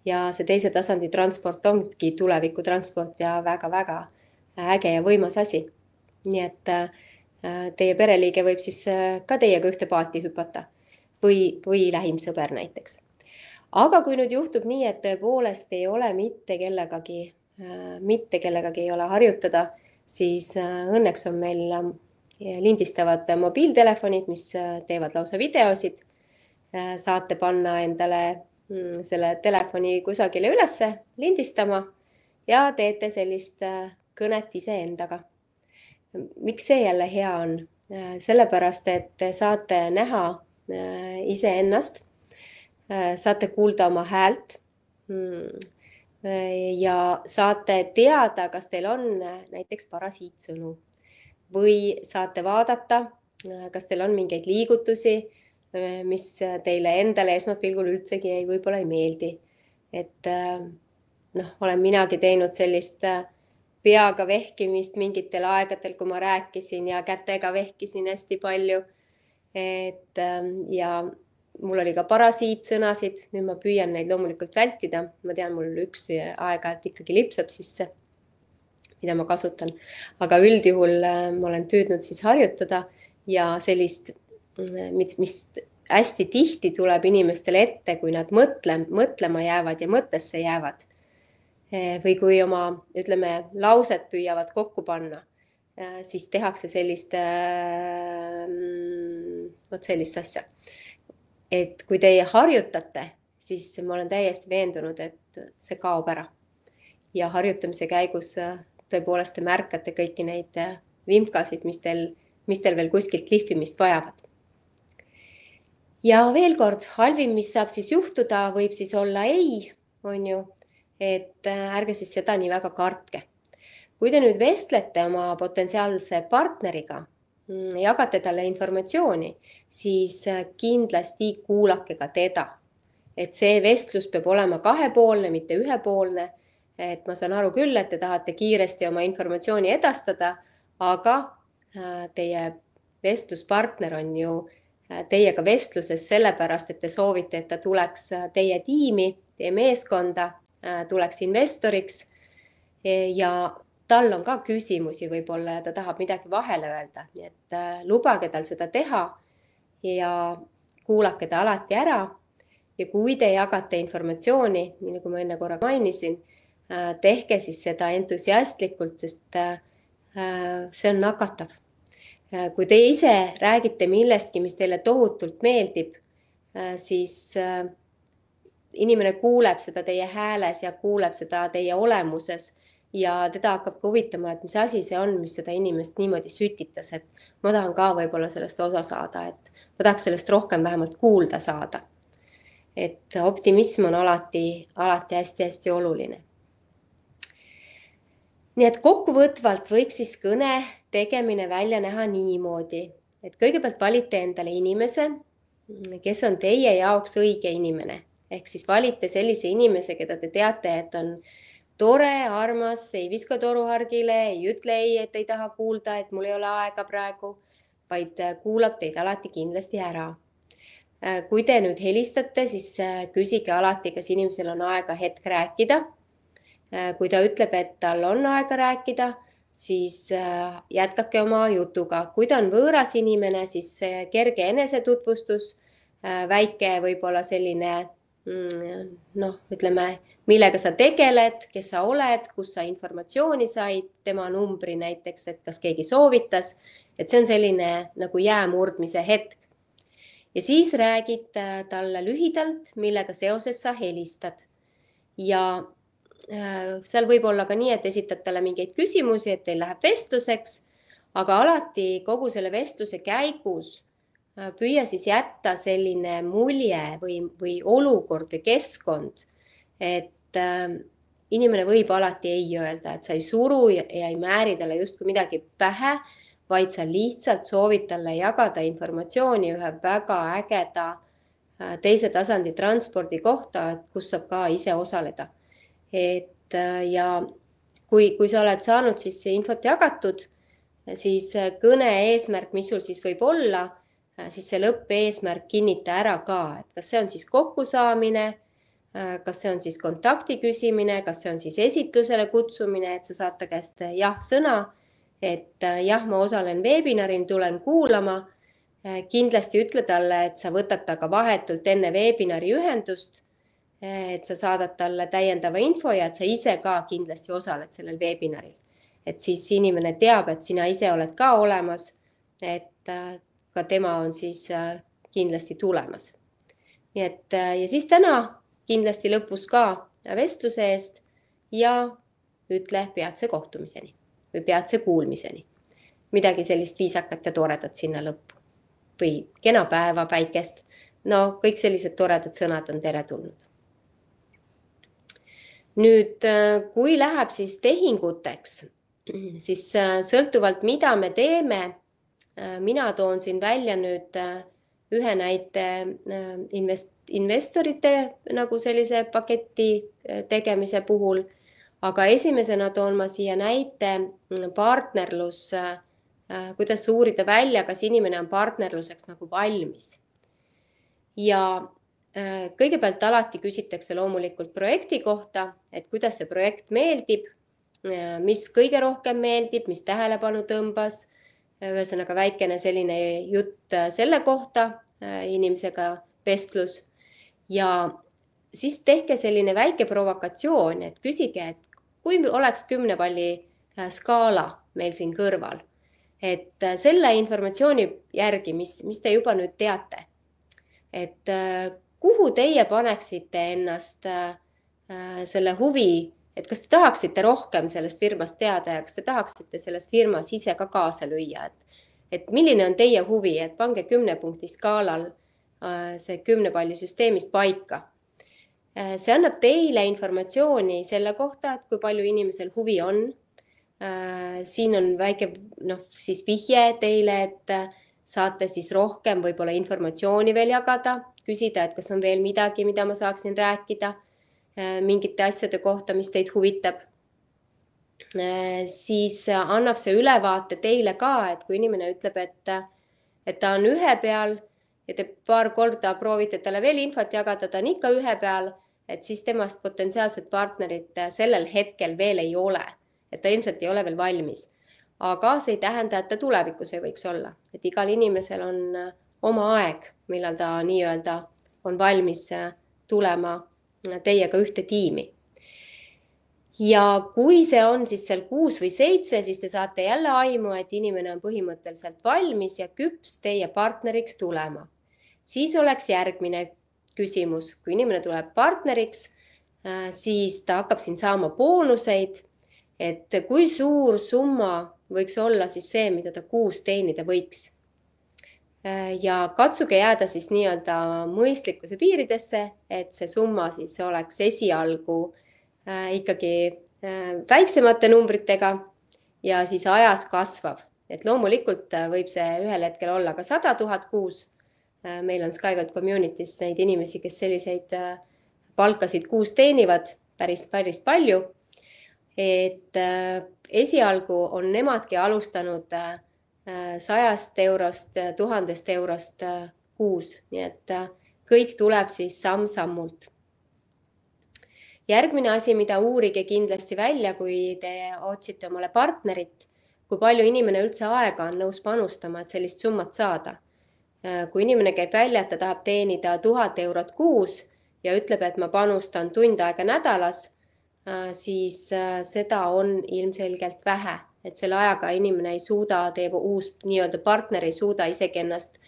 ja see teise tasandi transport ongi tulevikutransport ja väga-väga äge ja võimas asi. nii et teie pereliige võib siis ka teiega ühte paati hüpata või, või lähim sõber näiteks aga kui nüüd juhtub nii, et tõepoolest ei ole mitte kellegagi, äh, mitte kellegagi ei ole harjutada, siis äh, õnneks on meil äh, lindistavad mobiiltelefonid, mis teevad lausa videosid. saate panna endale mm, selle telefoni kusagile ülesse lindistama ja teete sellist kõnet iseendaga. Miks see jälle hea on? sellepärast, et saate näha iseennast Äh, saate kuulda oma häält. Äh, ja saate teada, kas teil on äh, näiteks parasiitsõnu või saate vaadata, kas teil on mingeid liigutusi, mis teile endale esmapilgul üldsegi ei, võib-olla ei meeldi. et noh, olen minagi teinud sellist peaga vehkimist mingitel aegadel, kui ma rääkisin ja kätega vehkisin hästi palju. et ja mul oli ka parasiitsõnasid, nüüd ma püüan neid loomulikult vältida. ma tean, mul üks aeg-ajalt ikkagi lipsab sisse, mida ma kasutan, aga üldjuhul äh, ma olen püüdnud siis harjutada ja sellist, äh, mis, mis hästi tihti tuleb inimestele ette, kui nad mõtle, mõtlema jäävad ja mõttesse jäävad. Äh, või kui oma, ütleme, lauset püüavad kokku panna, siis tehakse sellist, vot sellist asja. Et kui teie harjutate siis ma olen täiesti veendunud, et see kaob ära. ja harjutamise käigus tõepoolest te märkate kõiki neid vimkasid, mis teil, mis teil veel kuskilt lihvimist vajavad. Ja veel kord, halvim, mis saab siis juhtuda, võib siis olla ei, on ju, et äh, ärge siis seda nii väga kartke. kui te nüüd vestlete oma potentsiaalse partneriga, mm, jagate talle informatsiooni, siis äh, kindlasti kuulake ka teda. et see vestlus peab olema kahepoolne, mitte ühepoolne. et ma saan aru küll, et te tahate kiiresti oma informatsiooni edastada, aga äh, teie vestluspartner on ju teiega vestluses sellepärast, et te soovite, et ta tuleks teie tiimi, teie meeskonda, tuleks investoriks. ja tal on ka küsimusi võib-olla ja ta tahab midagi vahele öelda, nii et äh, lubage tal seda teha ja kuulake ta alati ära. ja kui te jagate informatsiooni, nii nagu ma enne korra mainisin, äh, tehke siis seda entusiastlikult, sest äh, see on nakatav Äh, kui teie ise räägite millestki, mis teile tohutult meeldib, äh, siis äh, inimene kuuleb seda teie hääles ja kuuleb seda teie olemuses ja teda hakkab ka huvitama, et mis asi see on, mis seda inimest niimoodi sütitas, et ma tahan ka võib-olla sellest osa saada, et ma tahaks sellest rohkem vähemalt kuulda saada. et optimism on alati, alati hästi-hästi oluline nii et kokkuvõtvalt võiks siis kõne tegemine välja näha niimoodi, et kõigepealt valite endale inimese, kes on teie jaoks õige inimene, ehk siis valite sellise inimese, keda te teate, et on tore, armas, ei viska toruhargile, ei ütle ei, et ei taha kuulda, et mul ei ole aega praegu, vaid kuulab teid alati kindlasti ära. kui te nüüd helistate, siis küsige alati, kas inimesel on aega hetk rääkida Äh, kui ta ütleb, et tal on aega rääkida, siis äh, jätkake oma jutuga. kui ta on võõras inimene, siis kerge enesetutvustus, äh, väike võib-olla selline noh, ütleme, millega sa tegeled, kes sa oled, kust sa informatsiooni said, tema numbri näiteks, et kas keegi soovitas, et see on selline nagu jäämurdmise hetk. ja siis räägid talle lühidalt, millega seoses sa helistad. Ja Äh, seal võib olla ka nii, et esitad talle mingeid küsimusi, et teil läheb vestluseks, aga alati kogu selle vestluse käigus äh, püüa siis jätta selline mulje või, või olukord või keskkond, et äh, inimene võib alati ei öelda, et sa ei suru ja, ja ei määri talle justkui midagi pähe, vaid sa lihtsalt soovid talle jagada informatsiooni ühe väga ägeda äh, teise tasandi transpordi kohta, kus saab ka ise osaleda. Et äh, ja kui, kui sa oled saanud siis infot jagatud, siis äh, kõne eesmärk, mis sul siis võib olla, äh, siis see lõppeesmärk kinnita ära ka, et kas see on siis kokkusaamine, kas see on siis kontakti küsimine, kas see on siis esitlusele kutsumine, et sa saad ta käest jah-sõna, et jah, ma osalen veebinaril, tulen kuulama. kindlasti ütle talle, et sa võtad temaga vahetult enne veebinari ühendust et sa saadad talle täiendava info ja et sa ise ka kindlasti osaled sellel veebinaril. et siis inimene teab, et sina ise oled ka olemas, et äh, ka tema on siis äh, kindlasti tulemas. nii et äh, ja siis täna kindlasti lõpus ka vestluse eest ja ütle peatse kohtumiseni või peatse kuulmiseni. midagi sellist viisakat ja toredat sinna lõppu või kena päeva, päikest. no kõik sellised toredad sõnad on teretulnud nüüd, äh, kui läheb siis tehinguteks, siis sõltuvalt, mida me teeme, mina toon siin välja nüüd ühe näite invest-, investorite nagu sellise paketi tegemise puhul. aga esimesena toon ma siia näite mm, partnerlus, kuidas uurida välja, kas inimene on partnerluseks nagu valmis. ja Äh, kõigepealt alati küsitakse loomulikult projekti kohta, et kuidas see projekt meeldib, äh, mis kõige rohkem meeldib, mis tähelepanu tõmbas. Ühesõnaga väikene selline jutt äh, selle kohta, inimesega vestlus. Ja siis tehke selline väike provokatsioon, et küsige, et kui oleks kümne palli skaala meil siin kõrval, et selle informatsiooni järgi, mis, mis te juba nüüd teate, et kuhu teie paneksite ennast selle huvi, et kas te tahaksite rohkem sellest firmast teada ja kas te tahaksite selles firmas ise ka kaasa lüüa, et, et milline on teie huvi, et pange kümne punkti skaalal see kümne palli süsteemis paika. Äh, see annab teile informatsiooni selle kohta, et kui palju inimesel huvi on. Äh, siin on väike noh, siis vihje teile, et äh, saate siis rohkem võib-olla informatsiooni veel jagada, küsida, et kas on veel midagi, mida ma saaksin rääkida mingite asjade kohta, mis teid huvitab. siis annab see ülevaate teile ka, et kui inimene ütleb, et, et ta on ühe peal ja te paar korda proovite talle veel infot jagada, ta on ikka ühe peal et siis temast potentsiaalset partnerit äh, sellel hetkel veel ei ole, et ta ilmselt ei ole veel valmis. aga see ei tähenda, et ta tulevikus ei võiks olla, et igal inimesel on äh, oma aeg, millal ta nii-öelda on valmis äh, tulema teiega ühte tiimi. ja kui see on siis seal kuus või seitse, siis te saate jälle aimu, et inimene on põhimõtteliselt valmis ja küps teie partneriks tulema. siis oleks järgmine küsimus, kui inimene tuleb partneriks, äh, siis ta hakkab siin saama boonuseid. et kui suur summa võiks olla siis see, mida ta kuus teenida võiks. Äh, ja katsuge jääda siis nii-öelda mõistlikkuse piiridesse, et see summa siis oleks esialgu äh, ikkagi väiksemate numbritega ja siis ajas kasvab, et loomulikult võib see ühel hetkel olla ka sada tuhat kuus Äh, meil on Skyward Community's neid inimesi, kes selliseid äh, palkasid kuus teenivad päris, päris palju. et äh, esialgu on nemadki alustanud sajast eurost, tuhandest eurost kuus, nii et kõik tuleb siis samm-sammult. järgmine asi, mida uurige kindlasti välja, kui te otsite omale partnerit, kui palju inimene üldse aega on nõus panustama, et sellist summat saada. Äh, kui inimene käib välja, et ta tahab teenida tuhat eurot kuus ja ütleb, et ma panustan tund aega nädalas, äh, siis äh, seda on ilmselgelt vähe, et selle ajaga inimene ei suuda, teie uus nii-öelda partner ei suuda isegi ennast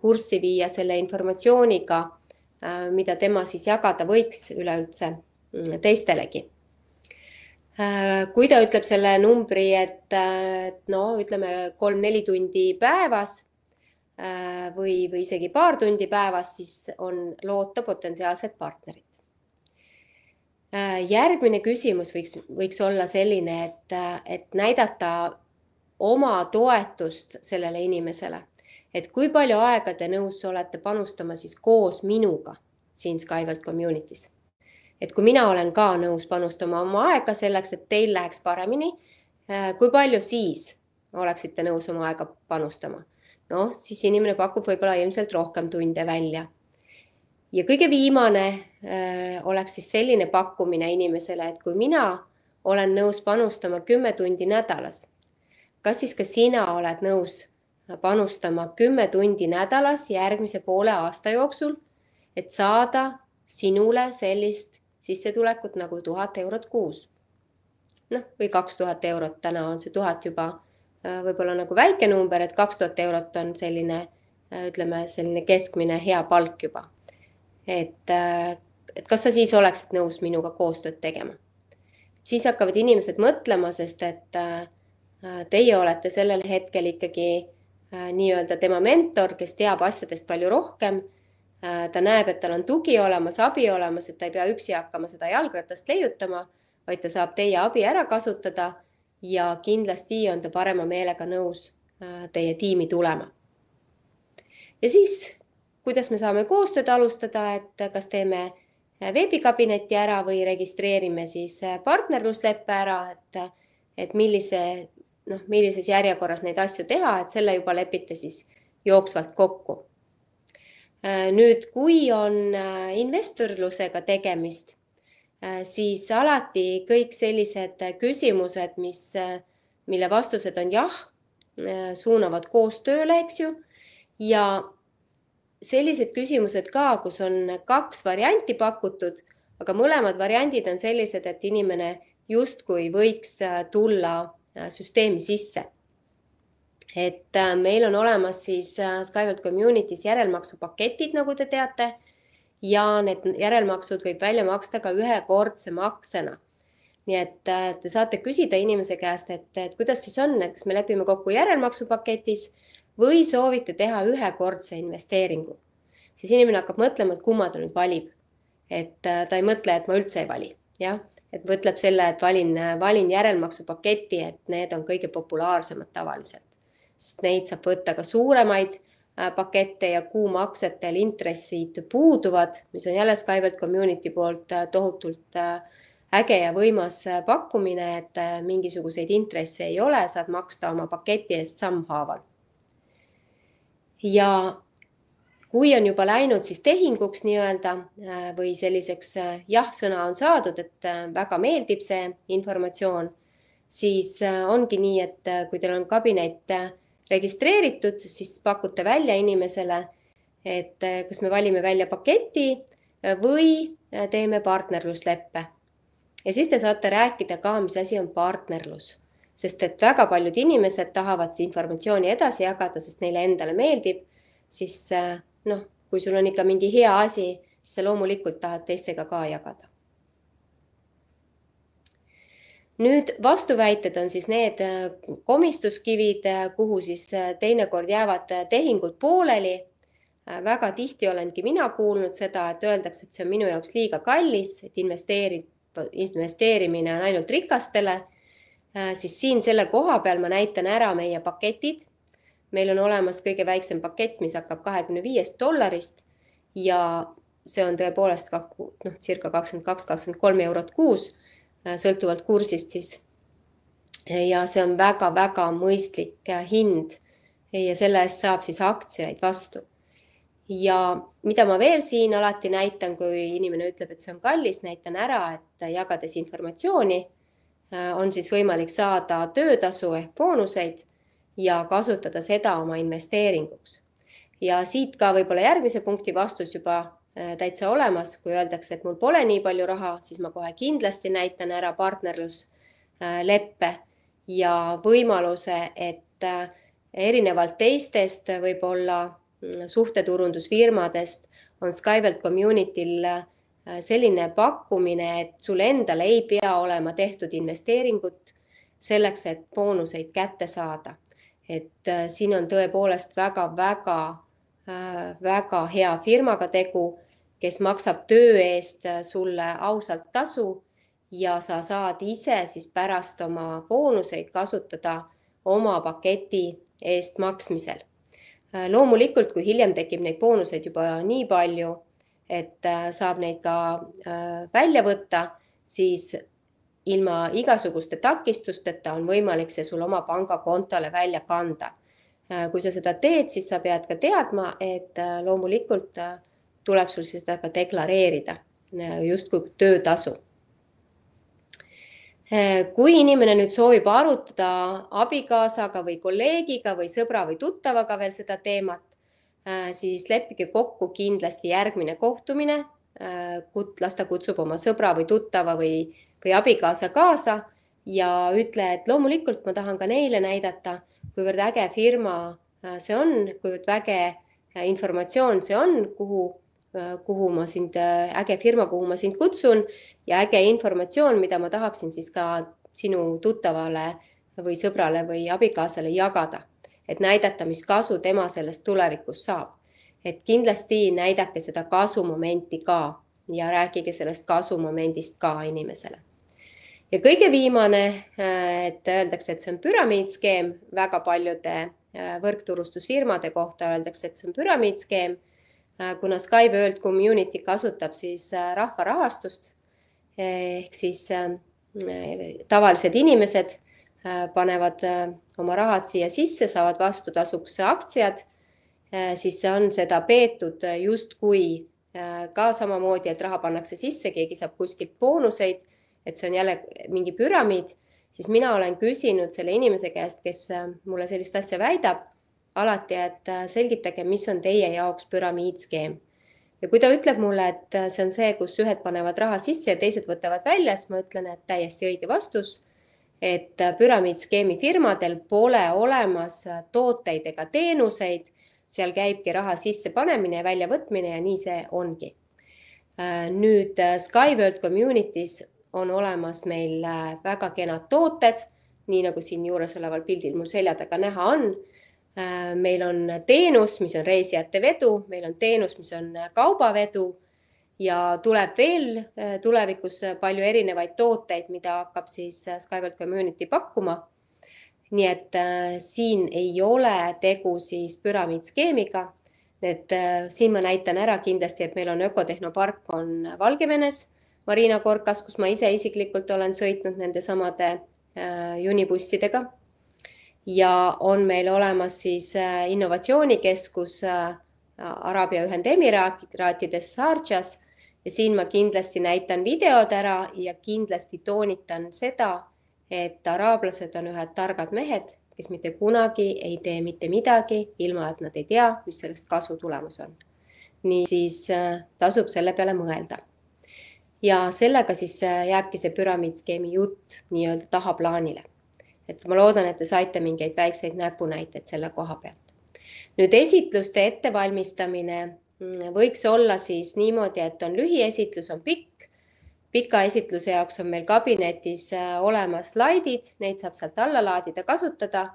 kurssi viia selle informatsiooniga, mida tema siis jagada võiks üleüldse mm, teistelegi. kui ta ütleb selle numbri, et no ütleme kolm-neli tundi päevas Äh, või, või isegi paar tundi päevas, siis on loota potentsiaalset partnerit. Äh, järgmine küsimus võiks, võiks olla selline, et, et näidata oma toetust sellele inimesele, et kui palju aega te nõus olete panustama siis koos minuga siin Skyward Community's. et kui mina olen ka nõus panustama oma aega selleks, et teil läheks paremini, äh, kui palju siis oleksite nõus oma aega panustama noh, siis inimene pakub võib-olla ilmselt rohkem tunde välja. Ja kõige viimane äh, oleks siis selline pakkumine inimesele, et kui mina olen nõus panustama kümme tundi nädalas, kas siis ka sina oled nõus panustama kümme tundi nädalas järgmise poole aasta jooksul, et saada sinule sellist sissetulekut nagu tuhat eurot kuus. noh, või kaks tuhat eurot, täna on see tuhat juba Äh, võib-olla nagu väike number, et kaks tuhat eurot on selline, äh, ütleme, selline keskmine hea palk juba. Et, äh, et kas sa siis oleksid nõus minuga koostööd tegema? siis hakkavad inimesed mõtlema, sest et teie olete sellel hetkel ikkagi nii-öelda tema mentor, kes teab asjadest palju rohkem. ta näeb, et tal on tugi olemas, abi olemas, et ta ei pea üksi hakkama seda jalgratast leiutama, vaid ta saab teie abi ära kasutada ja kindlasti on ta parema meelega nõus äh, teie tiimi tulema. ja siis, kuidas me saame koostööd alustada, et kas teeme äh, veebikabineti ära või registreerime siis äh, partnerlusleppe ära, et, et millise, noh, millises järjekorras neid asju teha, et selle juba lepite siis jooksvalt kokku. nüüd, kui on investorlusega tegemist Äh, siis alati kõik sellised küsimused, mis, äh, mille vastused on jah, äh, suunavad koostööle, eks ju. ja sellised küsimused ka, kus on kaks varianti pakutud, aga mõlemad variandid on sellised, et inimene justkui võiks tulla süsteemi sisse. et meil on olemas siis Skyward Community's järelmaksupaketid, nagu te teate ja need järelmaksud võib välja maksta ka ühekordse maksena. nii et äh, te saate küsida inimese käest, et, et kuidas siis on, et kas me lepime kokku järelmaksupaketis või soovite teha ühekordse investeeringu. siis inimene hakkab mõtlema, et kumma ta nüüd valib. et äh, ta ei mõtle, et ma üldse ei vali, jah, et mõtleb selle, et valin, valin järelmaksupaketi, et need on kõige populaarsemad tavaliselt, sest neid saab võtta ka suuremaid Äh, pakette ja kuumaksetel intressid puuduvad, mis on jälle Skyward Community poolt äh, tohutult äge ja võimas pakkumine, et mingisuguseid intresse ei ole, saad maksta oma paketi eest sammhaaval. Ja kui on juba läinud siis tehinguks nii-öelda või selliseks jah-sõna on saadud, et väga meeldib see informatsioon, siis ongi nii, et kui teil on kabinet registreeritud, siis pakute välja inimesele, et kas me valime välja paketi või teeme partnerlusleppe. ja siis te saate rääkida ka, mis asi on partnerlus, sest et väga paljud inimesed tahavad siis informatsiooni edasi jagada, sest neile endale meeldib, siis noh, kui sul on ikka mingi hea asi, siis sa loomulikult tahad teistega ka jagada nüüd vastuväited on siis need äh, komistuskivid, äh, kuhu siis äh, teinekord jäävad tehingud pooleli. väga tihti olengi mina kuulnud seda, et öeldakse, et see on minu jaoks liiga kallis, et investeerib, investeerimine on ainult rikastele. Siis siin selle koha peal ma näitan ära meie paketid. meil on olemas kõige väiksem pakett, mis hakkab kahekümne viiest dollarist ja see on tõepoolest ka noh, circa kakskümmend kaks, kakskümmend kolm eurot kuus Äh, sõltuvalt kursist siis. ja see on väga-väga mõistlik äh, hind ja selle eest saab siis aktsiaid vastu. ja mida ma veel siin alati näitan, kui inimene ütleb, et see on kallis, näitan ära, et jagades informatsiooni äh, on siis võimalik saada töötasu ehk boonuseid ja kasutada seda oma investeeringuks. ja siit ka võib-olla järgmise punkti vastus juba Äh, täitsa olemas, kui öeldakse, et mul pole nii palju raha, siis ma kohe kindlasti näitan ära partnerlusleppe ja võimaluse, et äh, erinevalt teistest võib-olla mm, suhteturundusfirmadest on Skywelt Community'l äh, selline pakkumine, et sul endal ei pea olema tehtud investeeringut selleks, et boonuseid kätte saada. et siin on tõepoolest väga-väga, väga hea firmaga tegu kes maksab töö eest äh, sulle ausalt tasu ja sa saad ise siis pärast oma boonuseid kasutada oma paketi eest maksmisel. Äh, loomulikult, kui hiljem tekib neid boonuseid juba nii palju, et äh, saab neid ka välja võtta, siis ilma igasuguste takistusteta on võimalik see sul oma pangakontole välja kanda. kui sa seda teed, siis sa pead ka teadma, et loomulikult tuleb sul seda ka deklareerida justkui töötasu. kui inimene nüüd soovib arutada abikaasaga või kolleegiga või sõbra või tuttavaga veel seda teemat, siis leppige kokku kindlasti järgmine kohtumine. las ta kutsub oma sõbra või tuttava või, või abikaasa kaasa ja ütle, et loomulikult ma tahan ka neile näidata, kuivõrd äge firma see on, kuivõrd väge informatsioon see on, kuhu Äh, kuhu ma sind, äh, äge firma, kuhu ma sind kutsun ja äge informatsioon, mida ma tahaksin siis ka sinu tuttavale või sõbrale või abikaasale jagada, et näidata, mis kasu tema sellest tulevikus saab. et kindlasti näidake seda kasumomenti ka ja rääkige sellest kasumomendist ka inimesele. ja kõige viimane, äh, et öeldakse, et see on püramiidskeem, väga paljude võrkturustusfirmade kohta öeldakse, et see on püramiidskeem Äh, kuna Sky World Community kasutab siis äh, rahvarahastust ehk siis äh, tavalised inimesed panevad oma rahad siia sisse, saavad vastutasuks aktsiad, siis on seda peetud justkui ka samamoodi, et raha pannakse sisse, keegi saab kuskilt boonuseid, et see on jälle mingi püramiid, siis mina olen küsinud selle inimese käest, kes mulle sellist asja väidab alati, et äh, selgitage, mis on teie jaoks püramiidskeem. ja kui ta ütleb mulle, et äh, see on see, kus ühed panevad raha sisse ja teised võtavad välja, siis ma ütlen, et täiesti õige vastus. Et äh, püramiidskeemi firmadel pole olemas tooteid ega teenuseid, seal käibki raha sissepanemine ja väljavõtmine ja nii see ongi. nüüd SkyWorld Community's on olemas meil väga kenad tooted, nii nagu siin juuresoleval pildil mul selja taga näha on. meil on teenus, mis on reisijate vedu, meil on teenus, mis on kaubavedu ja tuleb veel äh, tulevikus palju erinevaid tooteid, mida hakkab siis äh, Skyward Community pakkuma. nii et äh, siin ei ole tegu siis püramiidskeemiga. et siin ma näitan ära kindlasti, et meil on ökotehnopark on Valgevenes, Marina Korkas, kus ma ise isiklikult olen sõitnud nendesamade juunibussidega. ja on meil olemas siis innovatsioonikeskus Araabia Ühendemiraatides Sharjas ja siin ma kindlasti näitan videod ära ja kindlasti toonitan seda, et araablased on ühed targad mehed, kes mitte kunagi ei tee mitte midagi, ilma et nad ei tea, mis sellest kasu tulemas on. niisiis äh, tasub selle peale mõelda. ja sellega siis äh, jääbki see püramiidskeemi jutt nii-öelda tahaplaanile. et ma loodan, et te saite mingeid väikseid näpunäiteid selle koha pealt. nüüd esitluste ettevalmistamine võiks olla siis niimoodi, et on lühiesitlus, on pikk. pika esitluse jaoks on meil kabinetis äh, olemas slaidid, neid saab sealt alla laadida, kasutada.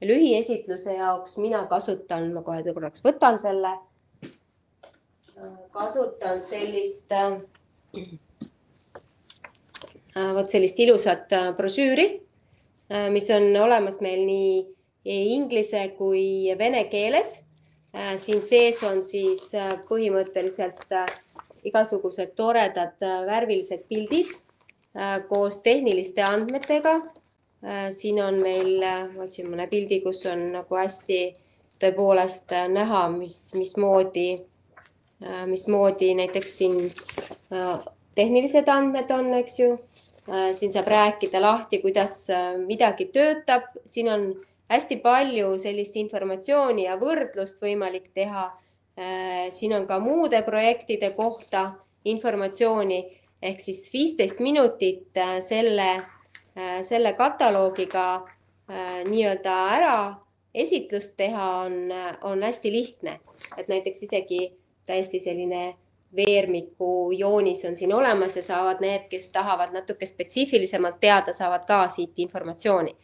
lühiesitluse jaoks mina kasutan, ma kohe korraks võtan selle. Äh, kasutan sellist, äh, vot sellist ilusat brošüüri, mis on olemas meil nii inglise kui vene keeles Äh, siin sees on siis äh, põhimõtteliselt äh, igasugused toredad värvilised pildid koos tehniliste andmetega. siin on meil, ma otsin mõne pildi, kus on nagu hästi tõepoolest näha, mis, mismoodi, mismoodi näiteks siin tehnilised andmed on, eks ju. siin saab rääkida lahti, kuidas midagi töötab, siin on hästi palju sellist informatsiooni ja võrdlust võimalik teha. Äh, siin on ka muude projektide kohta informatsiooni. Ehk siis viisteist minutit äh, selle, äh, selle kataloogiga nii-öelda ära esitlust teha on, on hästi lihtne, et näiteks isegi täiesti selline veermiku joonis on siin olemas ja saavad need, kes tahavad natuke spetsiifilisemalt teada, saavad ka siit informatsiooni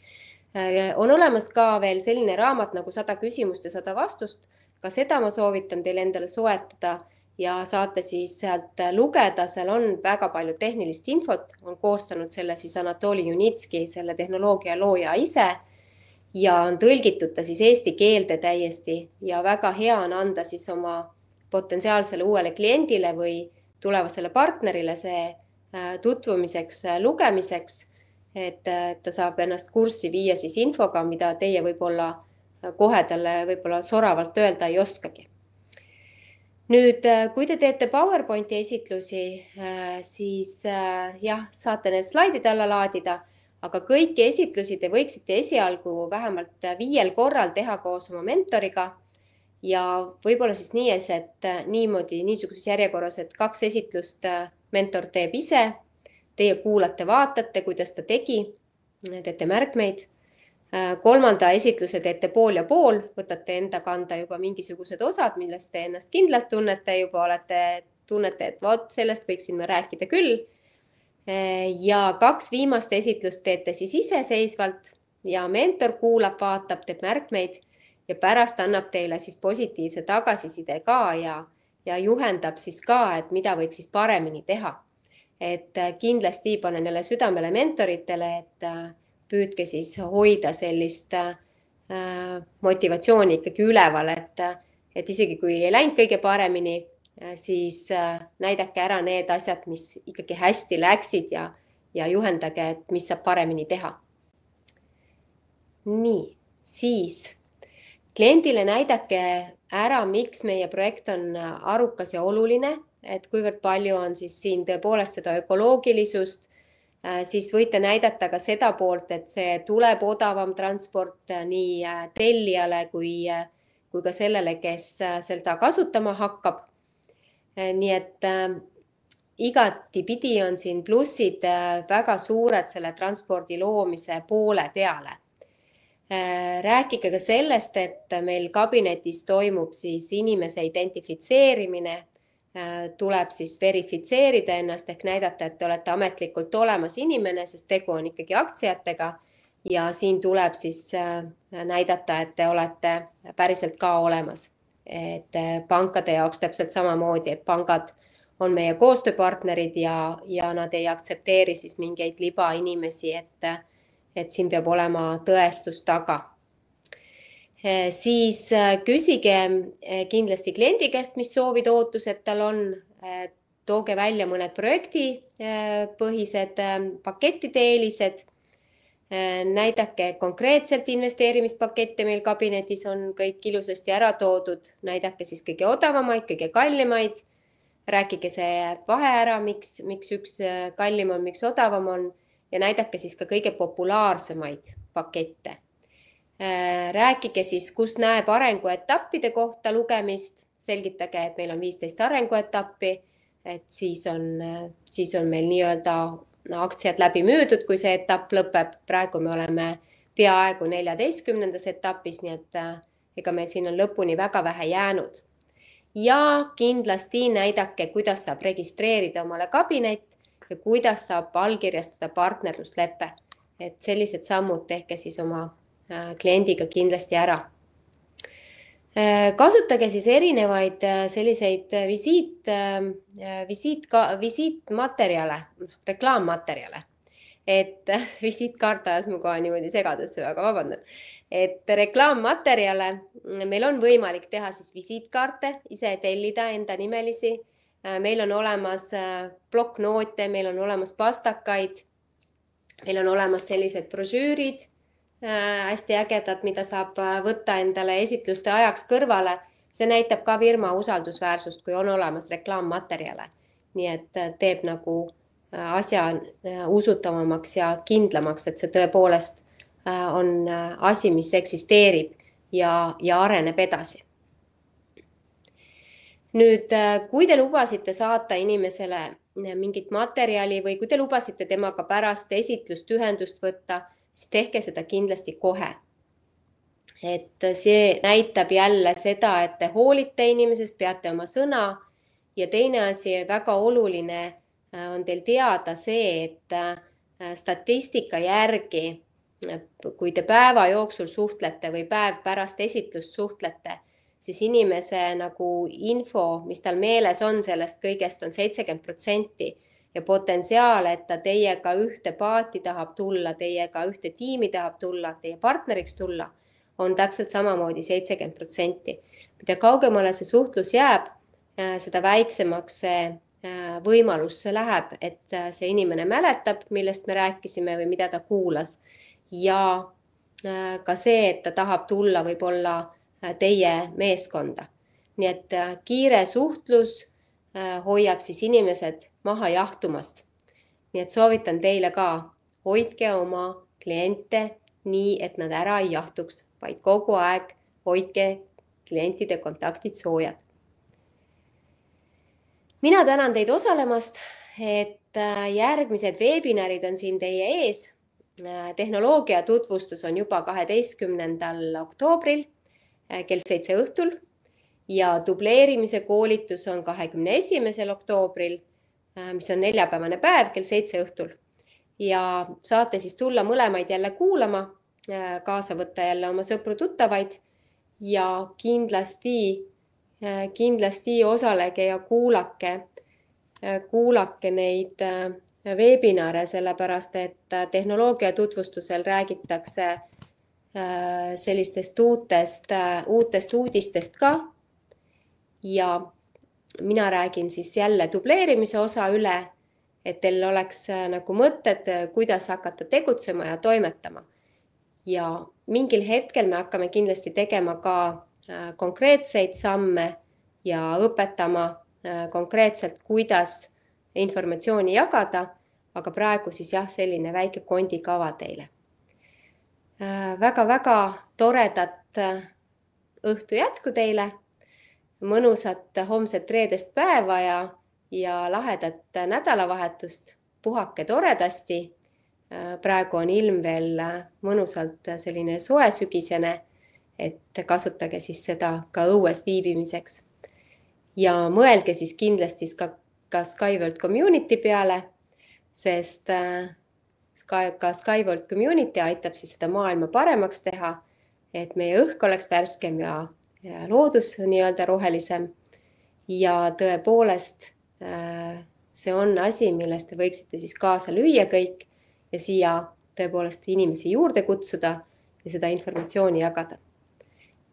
on olemas ka veel selline raamat nagu Sada küsimust ja sada vastust. ka seda ma soovitan teil endale soetada ja saate siis sealt lugeda, seal on väga palju tehnilist infot, on koostanud selle siis Anatoli Junitski, selle tehnoloogia looja ise. Ja on tõlgitud ta siis eesti keelde täiesti. Ja väga hea on anda siis oma potentsiaalsele uuele kliendile või tulevasele partnerile see äh, tutvumiseks, äh, lugemiseks et ta saab ennast kurssi viia siis infoga, mida teie võib-olla kohe talle võib-olla soravalt öelda ei oskagi. nüüd, kui te teete PowerPointi esitlusi, siis jah, saate need slaidid alla laadida, aga kõiki esitlusi te võiksite esialgu vähemalt viiel korral teha koos oma mentoriga ja võib-olla siis nii, et niimoodi niisuguses järjekorras, et kaks esitlust mentor teeb ise Teie kuulate, vaatate, kuidas ta tegi, teete märkmeid. Äh, kolmanda esitluse teete pool ja pool, võtate enda kanda juba mingisugused osad, millest te ennast kindlalt tunnete, juba olete, tunnete, et vot sellest võiksime rääkida küll. Äh, ja kaks viimast esitlust teete siis iseseisvalt. Ja mentor kuulab, vaatab, teeb märkmeid ja pärast annab teile siis positiivse tagasiside ka ja, ja juhendab siis ka, et mida võiks siis paremini teha et äh, kindlasti panen jälle südamele mentoritele, et äh, püüdke siis hoida sellist äh, motivatsiooni ikkagi üleval, et, et isegi kui ei läinud kõige paremini, siis näidake ära need asjad, mis ikkagi hästi läksid ja, ja juhendage, et mis saab paremini teha. nii, siis kliendile näidake ära, miks meie projekt on arukas ja oluline et kuivõrd palju on siis siin tõepoolest seda ökoloogilisust, äh, siis võite näidata ka seda poolt, et see tuleb odavam transport äh, nii äh, tellijale kui, kui ka sellele, kes seda kasutama hakkab. nii et äh, igatipidi on siin plussid väga suured selle transpordi loomise poole peale rääkige ka sellest, et meil kabinetis toimub siis inimese identifitseerimine tuleb siis verifitseerida ennast ehk näidata, et te olete ametlikult olemas inimene, sest tegu on ikkagi aktsiatega. ja siin tuleb siis näidata, et te olete päriselt ka olemas. et pankade jaoks täpselt samamoodi, et pangad on meie koostööpartnerid ja, ja nad ei aktsepteeri siis mingeid libainimesi, et, et siin peab olema tõestus taga. Eh, siis eh, küsige eh, kindlasti kliendi käest, mis soovid, ootused tal on. tooge välja mõned projektipõhised pakettide eelised. näidake konkreetselt investeerimispakette, meil kabinetis on kõik ilusasti ära toodud, näidake siis kõige odavamaid, kõige kallimaid rääkige see vahe ära, miks, miks üks kallim on, miks odavam on ja näidake siis ka kõige populaarsemaid pakette. Äh, rääkige siis, kus näeb arenguetappide kohta lugemist, selgitage, et meil on viisteist arenguetappi, et siis on, äh, siis on meil nii-öelda aktsiad läbi müüdud, kui see etapp lõpeb. praegu me oleme peaaegu neljateistkümnendas etapis, nii et ega meil siin on lõpuni väga vähe jäänud ja kindlasti näidake, kuidas saab registreerida omale kabinet ja kuidas saab allkirjastada partnerluslepe. et sellised sammud tehke siis oma äh, kliendiga kindlasti ära. Äh, kasutage siis erinevaid äh, selliseid visiit, visiit, visiitmaterjale, reklaammaterjale et visiitkaart ajas mu kohe niimoodi segadusse, väga vabandan. et reklaammaterjale, meil on võimalik teha siis visiitkaarte, ise tellida endanimelisi. meil on olemas äh, plokknoote, meil on olemas pastakaid. meil on olemas sellised brošüürid, äh, hästi ägedad, mida saab äh, võtta endale esitluste ajaks kõrvale. see näitab ka firma usaldusväärsust, kui on olemas reklaammaterjale. nii et teeb nagu asja äh, usutavamaks ja kindlamaks, et see tõepoolest äh, on äh, asi, mis eksisteerib ja, ja areneb edasi. nüüd, kui te lubasite saata inimesele mingit materjali või kui te lubasite temaga pärast esitlust ühendust võtta, siis tehke seda kindlasti kohe. et see näitab jälle seda, et te hoolite inimesest, peate oma sõna ja teine asi, väga oluline Äh, on teil teada see, et äh, statistika järgi, äh, kui te päeva jooksul suhtlete või päev pärast esitlust suhtlete, siis inimese nagu info, mis tal meeles on sellest kõigest on seitsekümmend protsenti ja potentsiaal, et ta teiega ühte paati tahab tulla, teiega ühte tiimi tahab tulla, teie partneriks tulla, on täpselt samamoodi seitsekümmend protsenti. mida kaugemale see suhtlus jääb, seda väiksemaks see Äh, võimalus see läheb, et äh, see inimene mäletab, millest me rääkisime või mida ta kuulas. ja äh, ka see, et ta tahab tulla võib-olla teie meeskonda. nii et kiire suhtlus hoiab siis inimesed maha jahtumast. nii et soovitan teile ka, hoidke oma kliente nii, et nad ära ei jahtuks, vaid kogu aeg hoidke klientide kontaktid soojad mina tänan teid osalemast, et äh, järgmised veebinarid on siin teie ees. Äh, tehnoloogia tutvustus on juba kaheteistkümnendal oktoobril äh, kell seitse õhtul ja dubleerimise koolitus on kahekümne esimesel oktoobril, mis on neljapäevane päev kell seitse õhtul. ja saate siis tulla mõlemaid jälle kuulama, kaasa võtta jälle oma sõpru-tuttavaid ja kindlasti Äh, kindlasti osalege ja kuulake, äh, kuulake neid äh, veebinare, sellepärast et tehnoloogia tutvustusel räägitakse sellistest uutest, uutest uudistest ka. Ja mina räägin siis jälle dubleerimise osa üle, et teil oleks nagu mõtted, kuidas hakata tegutsema ja toimetama. ja mingil hetkel me hakkame kindlasti tegema ka Äh, konkreetseid samme ja õpetama äh, konkreetselt, kuidas informatsiooni jagada. aga praegu siis jah, selline väike kondikava teile väga,. väga-väga toredat äh, õhtu jätku teile. Mõnusat homset reedest päeva ja, ja lahedat nädalavahetust. puhake toredasti. praegu on ilm veel mõnusalt selline soe sügisene et kasutage siis seda ka õues viibimiseks. ja mõelge siis kindlasti ka, ka SkyWorld Community peale, sest Sky, ka SkyWorld Community aitab siis seda maailma paremaks teha, et meie õhk oleks värskem ja loodus nii-öelda rohelisem. ja tõepoolest äh, see on asi, milles te võiksite siis kaasa lüüa kõik ja siia tõepoolest inimesi juurde kutsuda ja seda informatsiooni jagada.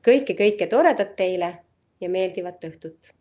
kõike, kõike toredat teile ja meeldivat õhtut